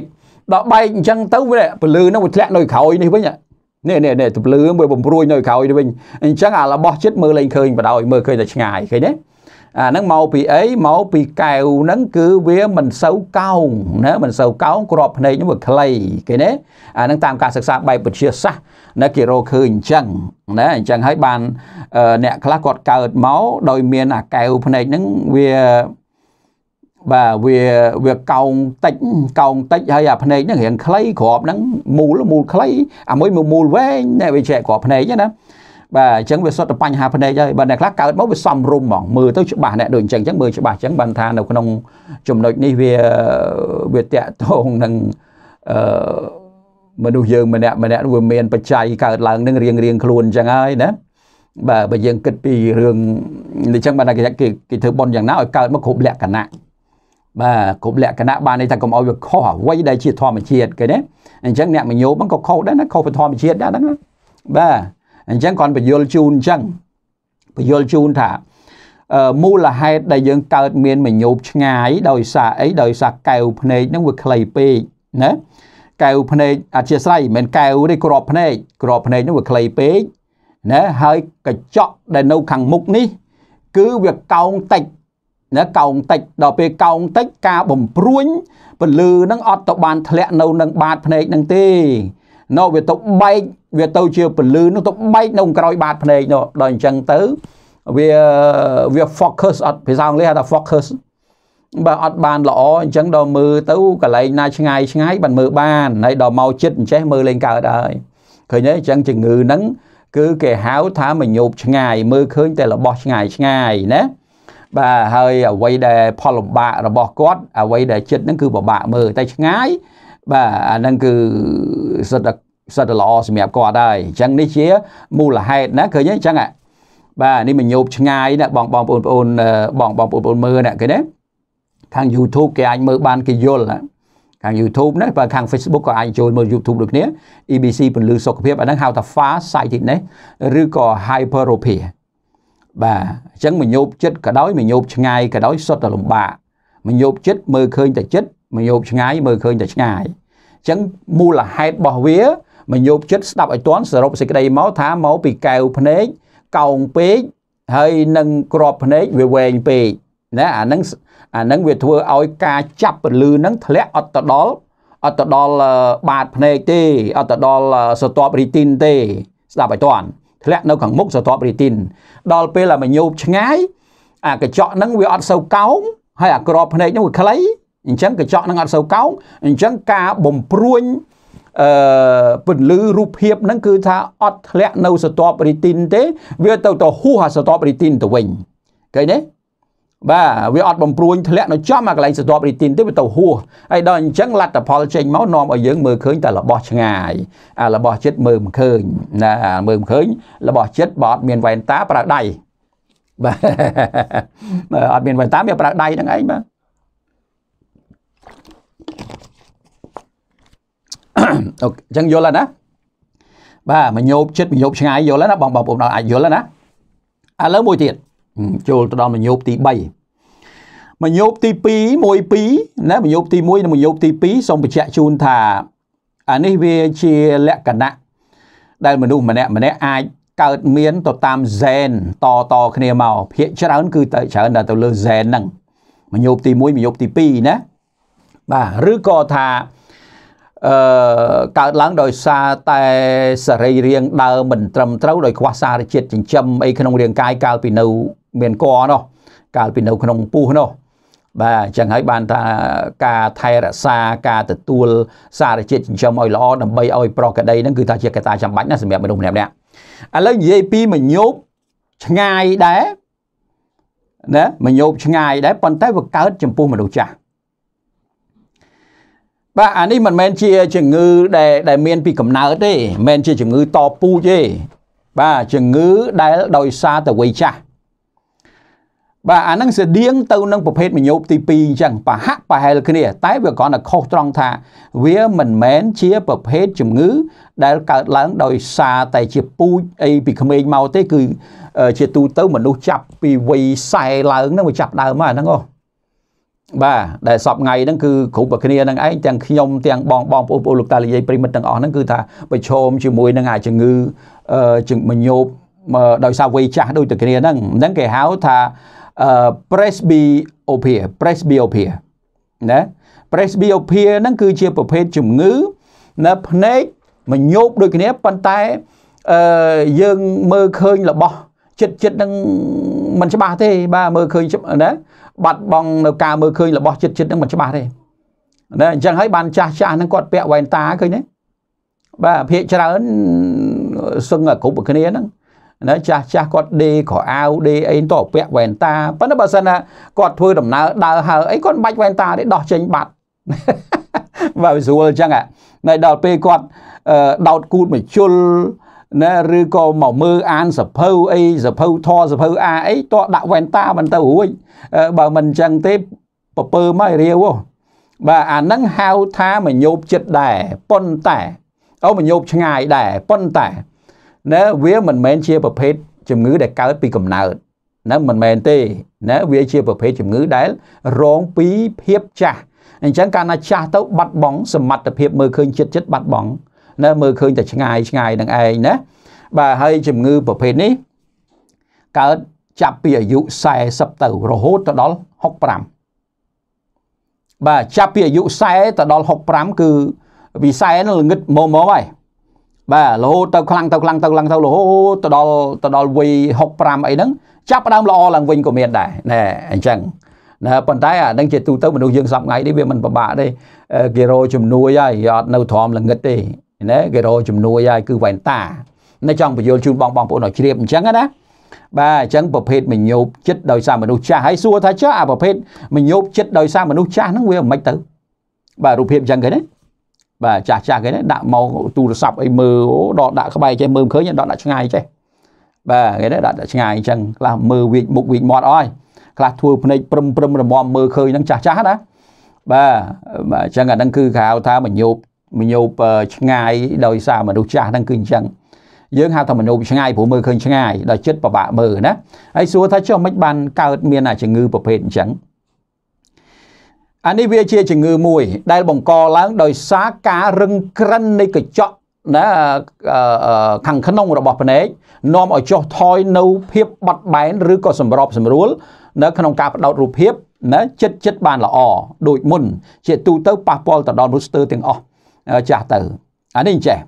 ដល់បែកអញ្ចឹងទៅវាពលឺហ្នឹងវាធ្លាក់នៅក្រោយនេះវិញនេះនេះនេះពលឺវាបំព្រួយនៅក្រោយនេះវិញអញ្ចឹងអារបស់ចិត្តមើលលែងឃើញបដ ாய் មើលឃើញតែឆ្ងាយឃើញទេ អាហ្នឹងមកពីអីមកពីកែវហ្នឹងគឺវាមិនសូវកោងណាមិនសូវកោងក្របភ្នែកហ្នឹងវាខ្លីគេណាអាហ្នឹងតាមការសិក្សាបែបវិទ្យាសាស្ត្រណាគេរកឃើញអញ្ចឹងណាអញ្ចឹងហើយបានអ្នកខ្លះគាត់កើតមកដោយមានអាកែវភ្នែកហ្នឹងវាបាទវាវាកោងតិចកោងតិចហើយអាភ្នែកហ្នឹងរៀងខ្លីក្របហ្នឹងមូលមូលខ្លីអាមួយមូលវែងតែវាចែកក្របភ្នែកណា បាទអញ្ចឹងវាសុទ្ធតែបញ្ហាភ្នែកហើយបើអ្នកខ្លះកើតមកវាសំរុំហ្មងមើលទៅច្បាស់អ្នកដូចអញ្ចឹងអញ្ចឹងមើលច្បាស់អញ្ចឹងបានថានៅក្នុងចំណុចនេះវាវាតាក់ទងនឹងអឺមនុស្សយើងម្នាក់ម្នាក់វាមានបច្ច័យកើតឡើងនឹងរៀងរៀងខ្លួនអញ្ចឹងហើយណាបាទបើយើងគិតពីរឿងអញ្ចឹងបានគេគេធ្វើប៉ុនយ៉ាងណាឲ្យកើតមកគ្រប់លក្ខណៈបាទគ្រប់លក្ខណៈបានន័យថាកុំឲ្យវាខុសអ្វីដែលជាធម្មជាតិគេណាអញ្ចឹងអ្នកមញោបហ្នឹងក៏ខុសដែរណាខុសពីធម្មជាតិដែរហ្នឹងបាទ អញ្ចឹងគាត់បញ្យល់ជូនអញ្ចឹងបញ្យល់ជូនថាមូលហេតុដែលយើងកើតមានមញោបឆ្ងាយដោយសារអីដោយសារកែវភ្នែកហ្នឹងវាខ្លីពេកណាកែវភ្នែកអធិស្ស្រ័យមិនមែនកែវទេក្របភ្នែកក្របភ្នែកហ្នឹងវាខ្លីពេកណាហើយកញ្ចក់ដែលនៅខាងមុខនេះ គឺវាកោងតិចណាកោងតិចដល់ពេលកោងតិចការបំព្រួញពលឺហ្នឹងអត់ទៅបានធ្លាក់នៅនឹងបាតភ្នែកហ្នឹងទេនៅវាទៅបែក វាទៅជាពលឺនោះទៅបែកនៅក្រោយបាតភ្នែកនោះដល់អញ្ចឹងទៅវាវា focus អត់ភាសាអង់គ្លេសហៅថា focus បើអត់បានល្អអញ្ចឹងដល់មើលទៅកន្លែងណាឆ្ងាយឆ្ងាយបានមើលបានហើយដល់មកចិត្តអញ្ចេះមើលលេងកើតហើយឃើញទេអញ្ចឹងជំងឺហ្នឹងគឺគេហៅថាមញោបឆ្ងាយមើលឃើញតែរបស់ឆ្ងាយឆ្ងាយណាបាទហើយអ្វីដែលផលលំបាករបស់គាត់អ្វីដែលចិត្តហ្នឹងគឺពិបាកមើលតែឆ្ងាយបាទអាហ្នឹងគឺសិតតែ សិតតែល្អសម្រាប់គាត់ហើយអញ្ចឹងនេះជាមូលហេតុណាឃើញទេអញ្ចឹងបាទនេះមញោបឆ្ងាយណាបងបងប្អូនប្អូនបងបងប្អូនប្អូនមើលណាឃើញទេខាង YouTube គេអាចមើលបានគេយល់ណាខាង YouTube ណាបើខាង Facebook ក៏អាចចូលមើល YouTube ដូចគ្នា EBC ពន្លឺសុខភាពអាហ្នឹងហៅថា far sightedness ឬក៏ hyperopia បាទអញ្ចឹងមញោបចិត្តក៏ដោយមញោបឆ្ងាយក៏ដោយសុទ្ធតែលំបាកមញោបចិត្តមើលឃើញតែចិត្តមញោបឆ្ងាយមើលឃើញតែឆ្ងាយអញ្ចឹងមូលហេតុរបស់វា មញោបចិត្តស្ដាប់ឲ្យទាន់សរុបសេចក្តីមកថាមកពីកែវភ្នែកកោងពេកហើយនឹងក្របភ្នែកវាវែងពេកណាអានឹងអានឹងវាធ្វើឲ្យការចាប់ពលឺនឹងធ្លាក់អត់ទៅដល់អត់ទៅដល់បាតភ្នែកទេអត់ទៅដល់សតបរីទីនទេ ស្ដាប់ឲ្យទាន់ធ្លាក់នៅខាងមុខសតបរីទីនដល់ពេលអាមញោបឆ្ងាយអាកញ្ចក់ហ្នឹងវាអត់សូវកោងហើយអាក្របភ្នែកហ្នឹងវាខ្លីអញ្ចឹងកញ្ចក់នឹងអត់សូវកោងអញ្ចឹងការបំព្រួញ អឺពន្លឺរូបភាពហ្នឹងគឺថាអត់ធ្លាក់នៅស្ទាប់រីទីនទេ វាទៅទៅហួសអាស្ទាប់រីទីនទៅវិញឃើញទេបាទវាអត់បំព្រួញធ្លាក់នៅចំអាកន្លែងស្ទាប់រីទីនទេវាទៅហួសហើយដល់អញ្ចឹងលទ្ធផលចេញមកនាំឲ្យយើងមើលឃើញតែរបស់ឆ្ងាយអារបស់ចិត្តមើលមិនឃើញណាមើលមិនឃើញរបស់ចិត្តបើអត់មានវ៉ែនតាប្រើដៃបាទអត់មានវ៉ែនតាវាប្រើដៃហ្នឹងឯងបាទ អូខេអញ្ចឹងយល់ហើយណាបាទមញោបចិត្តមញោបឆ្ងាយយល់ហើយណាបងបងប្អូនអាចយល់ហើយណាឥឡូវមួយទៀតចូលទៅដល់មញោបទី3មញោបទី2 1 2ណាមញោបទី1និងមញោបទី2សូមបញ្ជាក់ជូនថាអានេះវាជាលក្ខណៈដែលមនុស្សម្នាក់ម្នាក់អាចកើតមានទៅតាមហ្សែនតតគ្នាមកភាកច្រើនគឺទៅច្រើនតែទៅលើហ្សែនហ្នឹងមញោបទី1មញោបទី2ណាបាទឬក៏ថា អឺកើតឡើងដោយសារតែសរីរាង្គដើមមិនត្រឹមត្រូវដោយខ្វះសារជាតិចិញ្ចឹមអីក្នុងរាងកាយកាលពីនៅមានកនោះកាលពីនៅក្នុងពោះនោះបាទអញ្ចឹងហើយបានថាការថែរក្សាការទទួលសារជាតិចិញ្ចឹមឲ្យល្អដើម្បីឲ្យប្រុសក្តីហ្នឹងគឺថាជាកត្តាចាំបាច់ណាសម្រាប់មនុស្សម្នាក់ម្នាក់ឥឡូវនិយាយពីមញោបឆ្ងាយដែរណាមញោបឆ្ងាយដែរប៉ុន្តែវាកើតចំពោះមនុស្សចាស់ បាទអានេះមិនមែនជាជំងឺដែលដែលមានពីកំណើតទេមិនមែនជាជំងឺតពូជទេបាទជំងឺដែលដោយសារតែវ័យចាស់បាទអានឹងស្តៀងទៅនឹងប្រភេទមញោបទី2អញ្ចឹងប្រហាក់ប្រហែលគ្នា តែវាគ្រាន់តែខុសត្រង់ថាវាមិនមែនជាប្រភេទជំងឺ ដែលកើតឡើងដោយសារតែជាពូជអីពីក្មេងមកទេ គឺជាទូទៅមនុស្សចាប់ពីវ័យ40ឡើងហ្នឹងវាចាប់ដើមមកហ្នឹងអូ បាទដែលសពថ្ងៃហ្នឹងគឺគ្រប់តែគ្នានឹងឯងទាំងខ្ញុំទាំងបងបងប្អូនប្អូនលោកតាលយាយប្រិមិត្តទាំងអស់ហ្នឹងគឺថាប្រឈមជាមួយនឹងអាជំងឺអឺជំងឺញោបដោយសារវ័យចាស់ដូចតែគ្នាហ្នឹងហ្នឹងគេហៅថា presbyopia presbyopia ណា presbyopia ហ្នឹងគឺជាប្រភេទជំងឺនៅភ្នែកមញោបដូចគ្នាប៉ុន្តែអឺយើងមើលឃើញរបស់ចិត្តចិត្តនឹងមិនច្បាស់ទេបាទមើលឃើញណា បាត់បង់នៅការមើលឃើញរបស់ចិត្តចិត្តនឹងមិនច្បាស់ទេណាអញ្ចឹងហើយបានចាស់ចាស់ហ្នឹងគាត់ពាក់វ៉ែនតាឃើញទេបាទភាកច្រើនសឹងគ្រប់គ្នាហ្នឹងណាចាស់ចាស់គាត់ដេក្រអាវដេអីតពាក់វ៉ែនតាប៉ុន្តែបើសិនណាគាត់ធ្វើដំណើរដើរហើរអីគាត់បាច់វ៉ែនតាទេដោះចេញបាត់បាទវាស្រួលអញ្ចឹងណាដល់ពេលគាត់ដោតគូតមួយជុល ណាឬក៏មកមើលអានសភៅអីសភៅធរសភៅអាអីតដាក់វ៉ែនតាមិនទៅរួចបើមិនអញ្ចឹងទេពពើមករាវបាទអាហ្នឹងហៅថាមញោបចិត្តដែរប៉ុន្តែអូមញោបឆ្ងាយដែរប៉ុន្តែណាវាមិនមែនជាប្រភេទជំងឺដែលកើតពីកំណើតណាមិនមែនទេណាវាជាប្រភេទជំងឺដែលរងពីភាពចាស់អញ្ចឹងកាលណាចាស់ទៅបាត់បង់សមត្ថភាពមើលឃើញចិត្តចិត្តបាត់បង់ ណាមើលឃើញតែឆ្ងាយឆ្ងាយនឹងឯងណាបាទហើយជំងឺប្រភេទនេះកើតចាប់ពីអាយុ40ទៅរហូតទៅដល់65បាទចាប់ពីអាយុ40ទៅដល់65គឺវិស័យនឹងល្ងឹតមុំមកហើយបាទរហូតទៅខ្លាំងទៅខ្លាំងទៅខ្លាំងទៅរហូតទៅដល់ទៅដល់វ័យ65អីហ្នឹងចាប់ផ្ដើមល្អឡើងវិញក៏មានដែរណែអញ្ចឹងណាប៉ុន្តែអានឹងជាទូទៅមនុស្សយើងសពថ្ងៃនេះវាមិនពិបាកទេគេរោជំនួយហើយអត់នៅទ្រាំល្ងឹតទេ ណាគេរកជំនួយហើយគឺវ៉ែនតានៅចង់បញ្យល់ជូនបងបងប្អូនឲ្យជ្រាបអញ្ចឹងណាបាទអញ្ចឹងប្រភេទមញោបចិត្តដោយសារមនុស្សចាស់ហើយសួរថាចុះអាប្រភេទមញោបចិត្តដោយសារមនុស្សចាស់ហ្នឹងវាមិនទៅ បាទរូបភាពអញ្ចឹងគេណាបាទចាស់ចាស់គេណាដាក់មកទូរស័ព្ទអីមើលអូដកដាក់ក្បែរចេះមើលមិនឃើញដកដាក់ឆ្ងាយចេះបាទគេណាដាក់ឆ្ងាយអញ្ចឹងខ្លះមើលវាចមុខវាចមាត់អស់ខ្លះធ្វើភ្នែកព្រឹមព្រឹមរមមមើលឃើញហ្នឹងចាស់ចាស់ណាបាទអញ្ចឹងអាហ្នឹងគឺគេហៅថាមញោប មញោបឆ្ងាយដោយសារមនុស្សចាស់ហ្នឹងគឺអញ្ចឹងយើងហៅថាមនោបឆ្ងាយព្រោះមើលឃើញឆ្ងាយដល់ចិត្តពិបាកមើលណាហើយសួរថាចុះមិនបានកើតមានអាជំងឺប្រភេទអញ្ចឹងអានេះវាជាជំងឺមួយ ដែលបង្កឡើងដោយសារការរឹងក្រិននៃកញ្ចក់ណាខាងក្នុងរបស់ភ្នែកនាំឲ្យចុះថយនៅភាពបត់បែនឬក៏សម្របសម្រួល នៅក្នុងការបដោតរូបភាពណាចិត្តចិត្តបានល្អដូចមុន ជាទូទៅប៉ះពាល់ទៅដល់មនុស្សស្ទើរទាំងអស់ ចាស់ទៅអានេះចេះ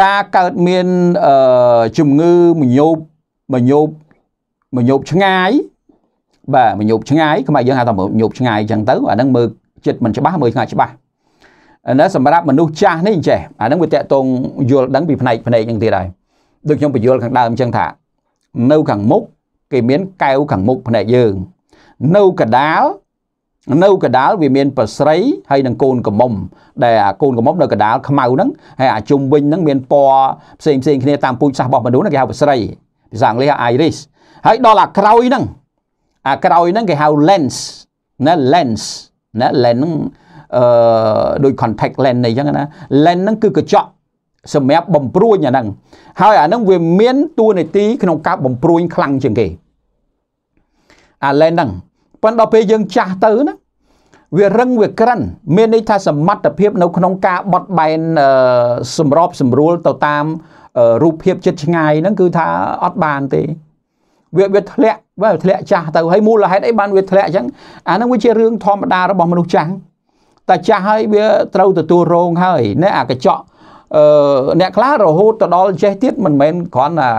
ការកើតមានអឺជំងឺមញោបមញោបមញោបឆ្ងាយបាទមញោបឆ្ងាយខ្មែរយើងហៅថាមញោបឆ្ងាយអញ្ចឹងទៅអាហ្នឹងមើលចិត្តមិនច្បាស់មើលឆ្ងាយច្បាស់ណាសម្រាប់មនុស្សចាស់នេះចេះអាហ្នឹងវាតកតងយល់ដឹងពីផ្នែកផ្នែកហ្នឹងទៀតហើយដូចខ្ញុំបញ្យល់ខាងដើមអញ្ចឹងថានៅខាងមុខគេមានកែវខាងមុខផ្នែកយើង នៅកដាល នៅកដាលវាមានប្រស្រីហើយនឹងកូនកំមុំដែលអាកូនកំមុំនៅកដាលខ្មៅហ្នឹងហើយអាជុំវិញហ្នឹងមានពណ៌ផ្សេងផ្សេងគ្នាតាមពូជសាសន៍របស់មនុស្សគេហៅប្រស្រីភាសាអង់គ្លេស iris ហើយដល់អាក្រោយហ្នឹងអាក្រោយហ្នឹងគេហៅ lens ណា lens ណា lens ហ្នឹងអឺដូច contact lens នេះអញ្ចឹងណា lens ហ្នឹងគឺកញ្ចក់សម្រាប់បំព្រួញអាហ្នឹងហើយអាហ្នឹងវាមានតួនាទីក្នុងការបំព្រួញខ្លាំងជាងគេអា lens ហ្នឹង ប៉ុន្តែដល់ពេលយើងចាស់ទៅណាវារឹងវាក្រិនមានន័យថាសមត្ថភាពនៅក្នុងការបត់បែនសម្របសម្រួលទៅតាមរូបភាពចិត្តឆ្ងាយហ្នឹងគឺថាអត់បានទេវាវាធ្លាក់វាធ្លាក់ចាស់ទៅហើយមូលហេតុអីបានវាធ្លាក់អញ្ចឹងអាហ្នឹងវាជារឿងធម្មតារបស់មនុស្សចាស់តែចាស់ហើយវាត្រូវទទួលរងហើយណែអាកញ្ចក់អឺអ្នកខ្លះរហូតទៅដល់ចេះទៀតមិនមែនគ្រាន់តែ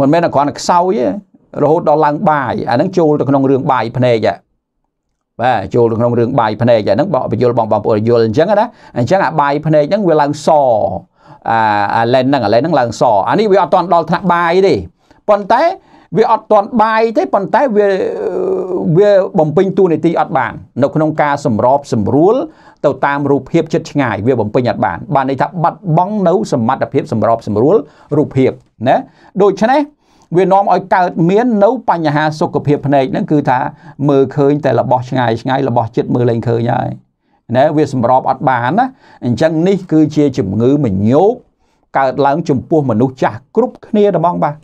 មិនមែនគ្រាន់តែខ្សោយទេ រហូតដល់ឡើងបាយអាហ្នឹងចូលទៅក្នុងរឿងបាយភ្នែកបាទចូលទៅក្នុងរឿងបាយភ្នែកអាហ្នឹងបកបញ្យលបងបងប្អូនយល់អញ្ចឹងណាអញ្ចឹងអាបាយភ្នែកហ្នឹងវាឡើងសអាអាឡែនហ្នឹងអាឡែនហ្នឹងឡើងសអានេះវាអត់ទាន់ដល់ថ្នាក់បាយទេប៉ុន្តែវាអត់ទាន់បាយទេប៉ុន្តែវាវាបំពេញតួនាទីអត់បាននៅក្នុងការសម្របសម្រួលទៅតាមរូបភាពចិត្តឆ្ងាយវាបំពេញអត់បានបានន័យថាបាត់បង់នៅសមត្ថភាពសម្របសម្រួលរូបភាពណាដូច្នេះ វានាំឲ្យកើតមាននៅបញ្ហាសុខភាពភ្នែកហ្នឹងគឺថាមើលឃើញតែរបស់ឆ្ងាយឆ្ងាយរបស់ចិត្តមើលលែងឃើញហើយណាវាសម្របអត់បានណាអញ្ចឹងនេះគឺជាជំងឺមញោកកើតឡើងចំពោះមនុស្សចាស់គ្រប់គ្នាហ្មងបាទ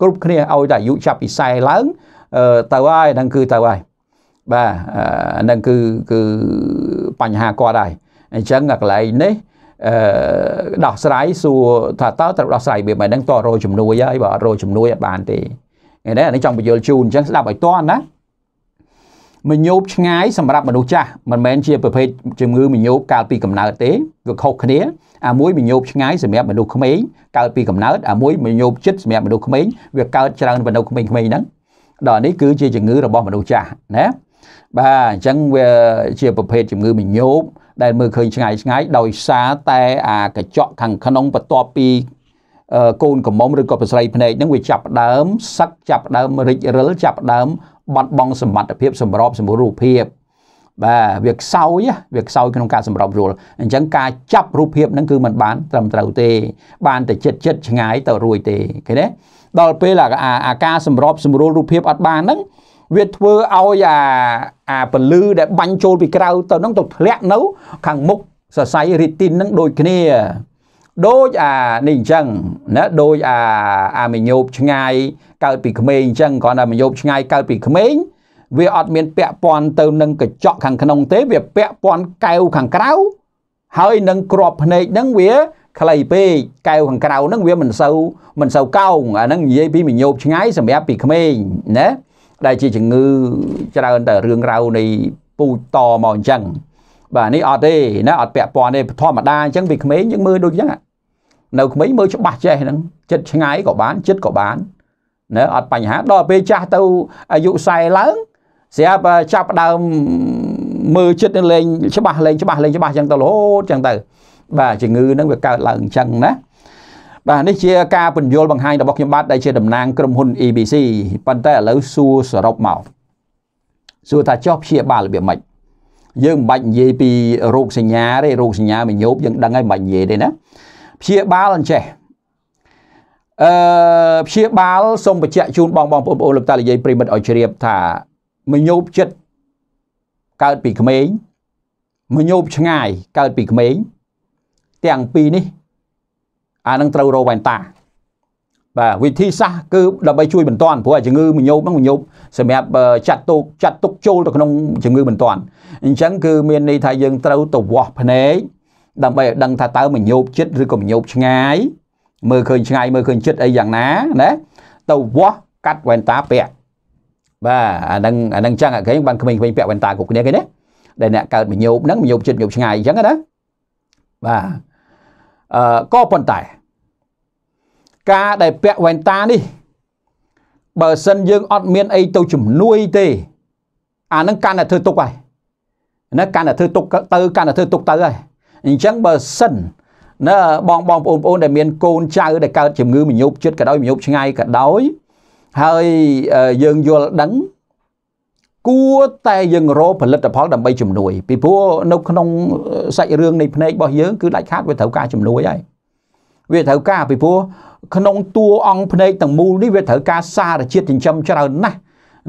គ្រប់គ្នាឲ្យតែអាយុចាប់ពី40ឡើងទៅហើយហ្នឹងគឺទៅហើយបាទហ្នឹងគឺគឺបញ្ហាគាត់ហើយអញ្ចឹងកន្លែងនេះអឺ ដោះស្រាយសួរថាតើត្រូវដោះស្រាយវាមិនហ្នឹងតរោជំនួយហើយបើអត់រោជំនួយអត់បានទេឃើញទេអានេះចង់បញ្យល់ជូនអញ្ចឹងស្ដាប់ឲ្យតន់ណាមញោបឆ្ងាយសម្រាប់មនុស្សចាស់មិនមែនជាប្រភេទជំងឺមញោបកាលពីកំណើតទេវាខុសគ្នាអាមួយមញោបឆ្ងាយសម្រាប់មនុស្សក្មេងកើតពីកំណើតអាមួយមញោបចិត្តសម្រាប់មនុស្សក្មេងវាកើតច្រើនមនុស្សក្មេងៗហ្នឹងដល់នេះគឺជាជំងឺរបស់មនុស្សចាស់ណា បាទអញ្ចឹងវាជាប្រភេទជំងឺមញោបដែលមើលឃើញឆ្ងាយឆ្ងាយដោយសារតែអាកញ្ចក់ខាងក្នុងបន្ទាប់ពីកូនកំមុំឬក៏ប្រស្រីភ្នែកហ្នឹងវាចាប់ដើមសឹកចាប់ដើមរិចរិលចាប់ដើមបាត់បង់សមត្ថភាពសម្របសម្រួលរូបភាពបាទវាខ្សោយវាខ្សោយក្នុងការសម្របរួលអញ្ចឹងការចាប់រូបភាពហ្នឹងគឺมันបានត្រឹមត្រូវទេ បានតែចិត្តចិត្តឆ្ងាយទៅរួយទេឃើញទេដល់ពេលអាការសម្របសម្រួលរូបភាពអត់បានហ្នឹង វាធ្វើឲ្យអាអាពលឺដែលបាញ់ចូលពីក្រៅទៅហ្នឹងទៅធ្លាក់នៅ ខាងមុខសរសៃរីទីនហ្នឹងដូចគ្នាដូចអានេះអញ្ចឹងណាដូចអាអាមញោបឆ្ងាយកើតពីក្មេងអញ្ចឹងគ្រាន់តែមញោបឆ្ងាយកើតពីក្មេងវាអត់មានពាក់ព័ន្ធទៅនឹងកញ្ចក់ខាងក្នុងទេវាពាក់ព័ន្ធកែវខាងក្រៅហើយនឹងក្របភ្នែកហ្នឹងវាខ្លីពេកកែវខាងក្រៅហ្នឹងវាមិនសូវមិនសូវកោងអាហ្នឹងនិយាយពីមញោបឆ្ងាយសម្រាប់ពីក្មេងណា ដែលជាជំងឺច្រើនតែរឿងរ៉ាវនៃពូជតមកអញ្ចឹងបាទនេះអត់ទេណាអត់ពាក់ព័ន្ធទេធម្មតាអញ្ចឹងពីក្មេងយើងមើលដូចអញ្ចឹងនៅក្មេងមើលច្បាស់ចេះហ្នឹងចិត្តឆ្ងាយក៏បានចិត្តក៏បានណាអត់បញ្ហាដល់ពេលចាស់ទៅអាយុ40ឡើងស្រាប់ចាប់ដើមមើលចិត្តនឹងលេងច្បាស់លេងច្បាស់លេងច្បាស់អញ្ចឹងទៅរហូតអញ្ចឹងទៅបាទជំងឺហ្នឹងវាកើតឡើងអញ្ចឹងណា បាទនេះជាការពន្យល់បង្ហាញរបស់ខ្ញុំបាទដែលជាតំណាងក្រុមហ៊ុន EBC ប៉ុន្តែឥឡូវសួរសរុបមកសួរថាចោះព្យាបាលរបៀបម៉េចយើងមិនបាច់និយាយពីរោគសញ្ញាទេរោគសញ្ញាមញោបយើងដឹងហើយមិនបាច់និយាយទេណាព្យាបាលអញ្ចេះអឺព្យាបាលសូមបញ្ជាក់ជូនបងបងប្អូនលោកតានិយាយប្រិមិត្តឲ្យជ្រាបថាមញោបចិត្តកើតពីក្មេងមញោបឆ្ងាយកើតពីក្មេងទាំងពីរនេះ អានឹងត្រូវរកវ៉ែនតាបាទវិធីសាស្ត្រគឺដើម្បីជួយបន្ទាន់ព្រោះជំងឺមញោបហ្នឹងមញោបសម្រាប់ចាត់ទុកចាត់ទុកចូលទៅក្នុងជំងឺបន្ទាន់អញ្ចឹងគឺមានន័យថាយើងត្រូវទៅវាស់ភ្នែកដើម្បីឲ្យដឹងថាតើមញោបចិត្តឬក៏មញោបឆ្ងាយមើលឃើញឆ្ងាយមើលឃើញចិត្តអីយ៉ាងណាណាទៅវាស់កាត់វ៉ែនតាពាក់បាទអានឹងអានឹងចឹងគេបានក្មេងៗពាក់វ៉ែនតាគ្រប់គ្នាគេណាដែលអ្នកកើតមញោបហ្នឹងមញោបចិត្តមញោបឆ្ងាយអញ្ចឹងណាបាទ អឺក៏ប៉ុន្តែ ការដែលពាក់វ៉ែនតានេះ បើសិនយើងអត់មានអីទៅជំនួយទេ អានឹងកាន់តែធ្វើទុកហើយណាកាន់តែធ្វើទុកទៅកាន់តែធ្វើទុកទៅហើយអញ្ចឹងបើសិនណាបងបងប្អូនប្អូនដែលមានកូនចៅដែលកើតជំងឺមញោបចិត្តក៏ដោយមញោបឆ្ងាយក៏ដោយហើយយើងយល់ដឹង គួរតែយើងរកផលិតផលដើម្បីជំនួយពីព្រោះនៅក្នុងសាច់រឿងនៃភ្នែករបស់យើងគឺដាច់ខាតវាត្រូវការជំនួយហើយវាត្រូវការពីព្រោះក្នុងតួអង្គភ្នែកទាំងមូលនេះវាត្រូវការសារជាតិចិញ្ចឹមច្រើនណាស់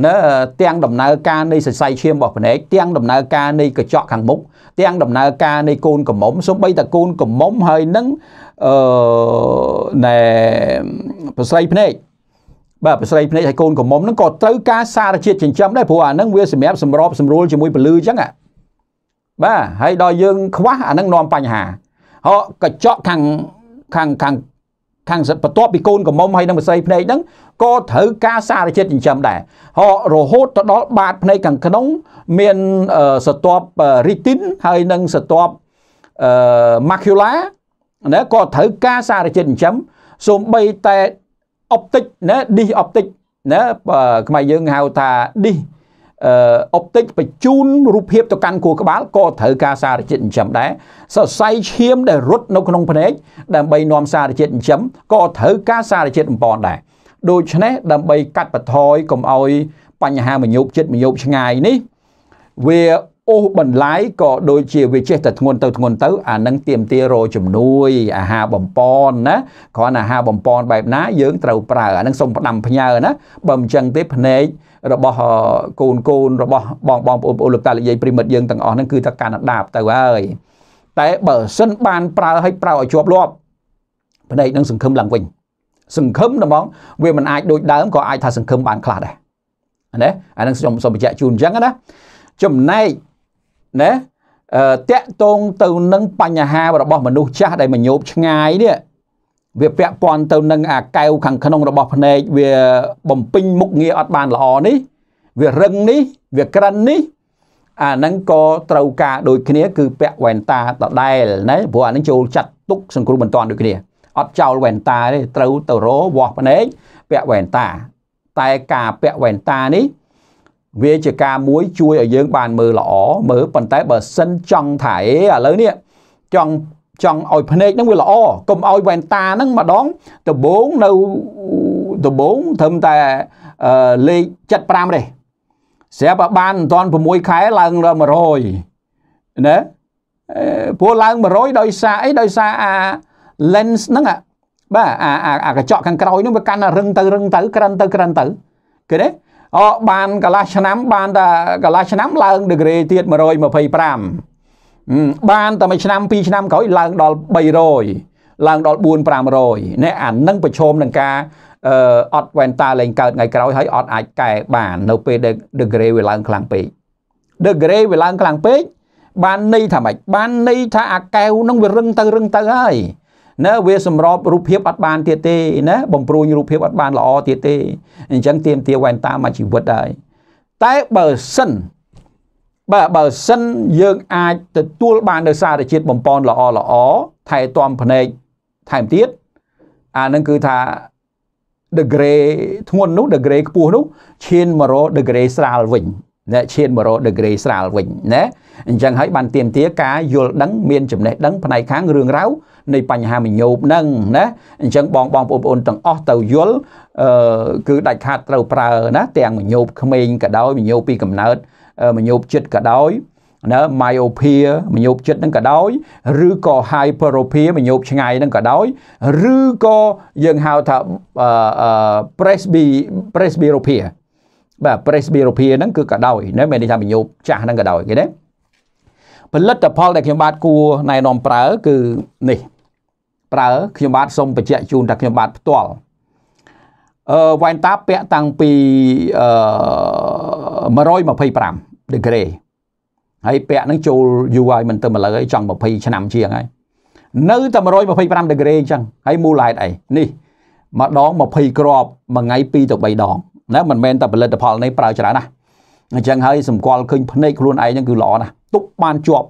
ណាទាំងដំណើរការនៃសរសៃឈាមរបស់ភ្នែកទាំងដំណើរការនៃកញ្ចក់ខាងមុខទាំងដំណើរការនៃកូនកំមុំសូម្បីតែកូនកំមុំហើយនឹងអឺណែប្រស្រីភ្នែក បាទប្រស្រីភ្នែកហើយកូនកំមុំហ្នឹងក៏ត្រូវការសារជាតិចិញ្ចឹមដែរព្រោះអាហ្នឹងវាសម្រាប់សម្របសម្រួលជាមួយពលឺអញ្ចឹងបាទហើយដល់យើងខ្វះអាហ្នឹងនាំបញ្ហាហោកញ្ចក់ខាងខាងខាងខាងបន្ទាប់ពីកូនកំមុំហើយនឹងម្សៅភ្នែកហ្នឹងក៏ត្រូវការសារជាតិចិញ្ចឹមដែរហរហូតទៅដល់បាតភ្នែកខាងក្នុង មានស្ទាប់រីទីនហើយនឹងស្ទាប់អឺ macula ណាក៏ត្រូវការសារជាតិចិញ្ចឹមសូម្បីតែ optic ណា dish optic ណាខ្មែរយើងហៅថា dish អឺអុបទិកបញ្ជូនរូបភាពទៅកាន់ខួរក្បាលក៏ត្រូវការសារជាតិចិញ្ចឹមដែរសរសៃឈាមដែលរត់នៅក្នុងភ្នែកដើម្បីនាំសារជាតិចិញ្ចឹមក៏ត្រូវការសារជាតិបំពន់ដែរដូច្នេះដើម្បីកាត់បន្ថយកុំឲ្យបញ្ហាមញោបចិត្តមញោបឆ្ងាយនេះវា អូសបន្លាយក៏ដូចជាវាចេះតែធ្ងន់ទៅធ្ងន់ទៅអានឹងទៀមទារជំនួយអាហារបំពន់ណាគ្រាន់អាហារបំពន់បែបណាយើងត្រូវប្រើអានឹងសូមផ្ដាំផ្ញើណាបើមិនចឹងទេភ្នែករបស់កូនកូនរបស់បងបងប្អូនប្អូនលោកតាលោកយាយប្រិមិត្តយើងទាំងអស់ហ្នឹងគឺថាកាន់ដាបទៅហើយតែបើសិនបានប្រើឲ្យប្រើឲ្យជាប់លាប់ភ្នែកនឹងសង្ឃឹមឡើងវិញសង្ឃឹមហ្មងវាមិនអាចដូចដើមក៏អាចថាសង្ឃឹមបានខ្លះដែរណាអានឹងខ្ញុំសូមបញ្ជាក់ជូនអញ្ចឹងណាចំណែក ណាអឺតាក់តងទៅនឹងបញ្ហារបស់មនុស្សចាស់ដែលមញោបឆ្ងាយនេះវាពាក់ព័ន្ធទៅនឹងអាកែវខាងក្នុងរបស់ភ្នែកវាបំពេញមុខងារអត់បានល្អនេះវារឹងនេះវាក្រិននេះអាហ្នឹងក៏ត្រូវការដូចគ្នាគឺពាក់វ៉ែនតាដដែលណាព្រោះអាហ្នឹងចូលចាត់ទុកសង្គ្រោះបន្ទាន់ដូចគ្នាអត់ចោលវ៉ែនតាទេត្រូវទៅរវាស់ភ្នែកពាក់វ៉ែនតា តែការពាក់វ៉ែនតានេះ វាជាការមួយជួយឲ្យយើងបានមើលល្អមើលប៉ុន្តែបើសិនចង់ថាអេឥឡូវនេះចង់ចង់ឲ្យភ្នែកហ្នឹងវាល្អកុំឲ្យវ៉ែនតាហ្នឹងម្ដងដំបងនៅដំបងត្រឹមតែលេខ75ទេស្រាប់តែបានមិនតាន់6ខែឡើងដល់100ណាព្រោះឡើង100ដោយសារអីដោយសារអា lens ហ្នឹងបាទអាអាកញ្ចក់ខាងក្រោយហ្នឹងវាកាន់តែរឹងទៅរឹងទៅក្រិនទៅក្រិនទៅឃើញទេ អូបានកន្លះឆ្នាំបានតែកន្លះឆ្នាំឡើង degree ទៀត125បានតែមួយឆ្នាំពីរឆ្នាំក្រោយឡើងដល់300ឡើងដល់4 500នេះអានឹងប្រឈមនឹងការអឺអត់វ៉ែនតាលែងកើតថ្ងៃក្រោយហើយអត់អាចកែបាននៅពេលដែល degree វាឡើងខ្លាំងពេក degree វាឡើងខ្លាំងពេកបានន័យថាម៉េចបានន័យថាអាកែវនឹងវារឹងទៅរឹងទៅហើយ ណាវាសម្របរូបភាពអត់បានទៀតទេណាបំព្រួញរូបភាពអត់បានល្អទៀតទេអញ្ចឹងទៀមទាវ៉ែនតាមកជីវិតដែរតែបើសិនបាទបើសិនយើងអាចទទួលបាននៅសារជាតិបំពន់ល្អល្អថែទាំភ្នែកថែមទៀតអានឹងគឺថា degree ធ្ងន់នោះ degree ខ្ពស់នោះឈានមករក degree ស្រាលវិញណាឈានមករក degree ស្រាលវិញណាអញ្ចឹងហើយបានទៀមទាការយល់ដឹងមានចំណេះដឹងផ្នែកខាងរឿងរ៉ាវ នៃបញ្ហាមញោបហ្នឹងណាអញ្ចឹងបងបងប្អូនទាំងអស់ទៅយល់អឺគឺដាច់ខាតត្រូវប្រើណាទាំងមញោបក្មេងក៏ដោយមញោបពីកំណើតមញោបចិត្តក៏ដោយណា myopia មញោបចិត្តនឹងក៏ដោយឬក៏ hyperopia មញោបឆ្ងាយនឹងក៏ដោយឬក៏យើងហៅថា presby presbyopia បាទ presbyopia ហ្នឹងគឺក៏ដោយណាមានន័យថាមញោបចាស់ហ្នឹងក៏ដោយគេណាផលិតផលដែលខ្ញុំបាទគួរណែនាំប្រើគឺនេះ ប្រើខ្ញុំបាទសូមបញ្ជាក់ជូនថាខ្ញុំបាទផ្ទាល់អឺវ៉ែនតាពាក់តាំងពីអឺ125 degree ហើយពាក់នឹងចូលយូរហើយមិនទៅម្ល៉េះហើយចង់20ឆ្នាំជាងហើយនៅតែ125 degree អញ្ចឹងហើយមូលហេតុអីនេះម្ដង20គ្រាប់មួយថ្ងៃ2ទៅ3ដងណាមិនមែនតែផលិតផលនេះប្រើច្រើនណាស់អញ្ចឹងហើយសម្គាល់ឃើញភ្នែកខ្លួនឯងហ្នឹងគឺល្អណាស់ទប់បានជាប់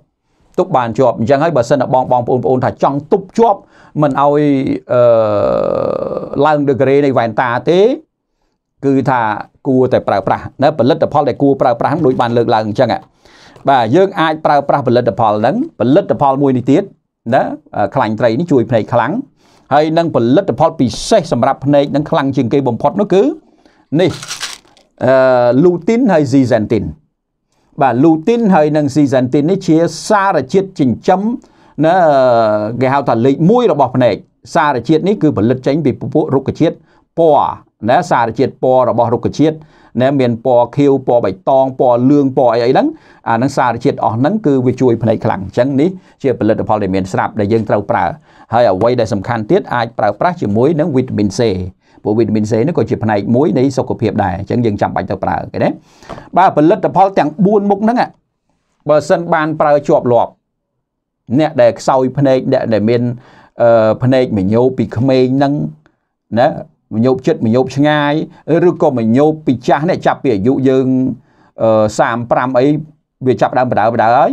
ទប់បានជាប់អញ្ចឹងហើយបើសិនតែបងបងប្អូនប្អូនថាចង់ទប់ជាប់មិនឲ្យអឺឡើង degree នៃវ៉ែនតាទេ គឺថាគួរតែប្រើប្រាស់ណាផលិតផលដែលគួរប្រើប្រាស់ដូចបានលើកឡើងអញ្ចឹងបាទយើងអាចប្រើប្រាស់ផលិតផលហ្នឹងផលិតផលមួយនេះទៀតណាខ្លាញ់ត្រីនេះជួយភ្នែកខ្លាំងហើយនឹងផលិតផលពិសេសសម្រាប់ភ្នែកនឹងខ្លាំងជាងគេបំផុតនោះគឺនេះអឺលូទីនហើយស៊ីហ្សែនទីន បាទលូទីនហើយនិងស៊ីហ្សែនទីននេះជាសារជាតិចិញ្ចឹមណាគេហៅថាលេខ1របស់ភ្នែកសារជាតិនេះគឺផលិតចេញពីពពួករុក្ខជាតិពណ៌ណាសារជាតិពណ៌របស់រុក្ខជាតិណាមានពណ៌ខៀវពណ៌បៃតងពណ៌លឿងពណ៌អីអីហ្នឹងអាហ្នឹងសារជាតិអស់ហ្នឹងគឺវាជួយភ្នែកខ្លាំងអញ្ចឹងនេះជាផលិតផលដែលមានស្រាប់ដែលយើងត្រូវប្រើហើយអ្វីដែលសំខាន់ទៀតអាចប្រើប្រាស់ជាមួយនឹងវីតាមីន C ព្រោះវីតាមីន C នេះក៏ជាផ្នែកមួយនៃសុខភាពដែរអញ្ចឹងយើងចាំបាច់ទៅប្រើគេណាបាទផលិតផលទាំង4មុខហ្នឹងបើសិនបានប្រើជាប់លាប់អ្នកដែលខ្សោយភ្នែកអ្នកដែលមានអឺភ្នែកមញោពីក្មេងហ្នឹងណាមញោបចិត្តមញោបឆ្ងាយឬក៏មញោបពីចាស់នេះចាប់ពីអាយុយើង35អីវាចាប់ដើមបដៅបដៅហើយ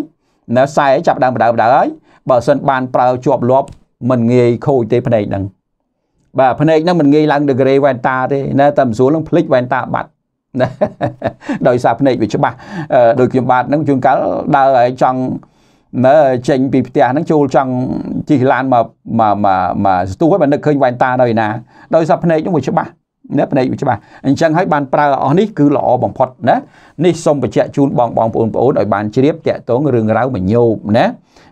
នៅ40ចាប់ដើមបដៅបដៅហើយបើសិនបានប្រើជាប់លាប់មិនងាយខូចទេភ្នែកហ្នឹង បាទភ្នែកហ្នឹងមិនងាយឡើង degree វ៉ែនតាទេណាតែមិនស្រួលនឹងភ្លេចវ៉ែនតាបាត់ណាដោយសារភ្នែកវាច្បាស់ដោយខ្ញុំបាទហ្នឹងជួនកាលដើរឲ្យចង់នៅចេញពីផ្ទះហ្នឹងចូលចង់ជិះឡានមកមកមកស្ទុះឲ្យបើនឹកឃើញវ៉ែនតានៅឯណាដោយសារភ្នែកហ្នឹងវាច្បាស់ណាភ្នែកវាច្បាស់អញ្ចឹងហើយបានប្រើអស់នេះគឺល្អបំផុតណានេះសូមបញ្ជាក់ជូនបងបងប្អូនប្អូនឲ្យបានជ្រាបតាក់ទងរឿងរ៉ាវមញោបណា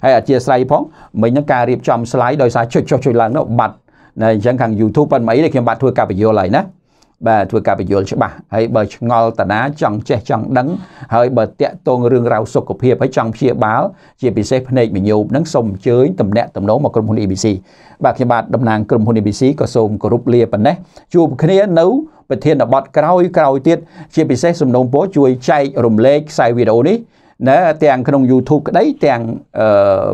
ហើយអធិស្ឋានផងមិញហ្នឹងការរៀបចំ slide ដោយសារចុចចុចចុចឡើងនោះបាត់ ណាអញ្ចឹងខាង YouTube ប៉ុន្មានអីខ្ញុំបាទធ្វើការបញ្យល់ហើយណាបាទធ្វើការបញ្យល់ច្បាស់ហើយបើឆ្ងល់តាណាចង់ចេះចង់ដឹងហើយបើតាក់ទងរឿងរ៉ាវសុខភាពហើយចង់ព្យាបាល ជាពិសេសភ្នែកមញោបហ្នឹងសូមអញ្ជើញតំណាក់តំណងមកក្រុមហ៊ុន ABC បាទខ្ញុំបាទតំណាងក្រុមហ៊ុន ABC ក៏សូមគោរពលាប៉ុណ្ណេះជួបគ្នានៅប្រធានបទក្រោយក្រោយទៀតជាពិសេសសំណូមពរជួយចែករំលែកខ្សែវីដេអូនេះ ណាទាំងក្នុង YouTube ក្តីទាំង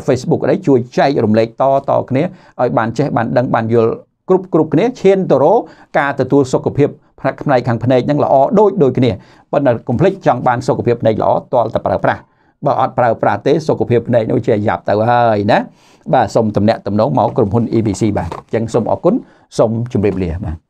Facebook ក្តីជួយចែករំលែកតតគ្នាឲ្យបានចេះបានដឹងបានយល់គ្រប់គ្រប់គ្នាឈានទៅរកការទទួលសុខភាពផ្នែកផ្នែកខាងភ្នែកហ្នឹងល្អដូចដូចគ្នាប៉ុន្តែកុំភ្លេចចង់បានសុខភាពភ្នែកល្អតលតែប្រើប្រាស់បើអត់ប្រើប្រាស់ទេសុខភាពភ្នែកនោះជាយ៉ាប់ទៅហើយណាបាទសូមតំណាក់តំណងមកក្រុមហ៊ុន EBC បាទអញ្ចឹងសូមអរគុណសូមជម្រាបលាបាទ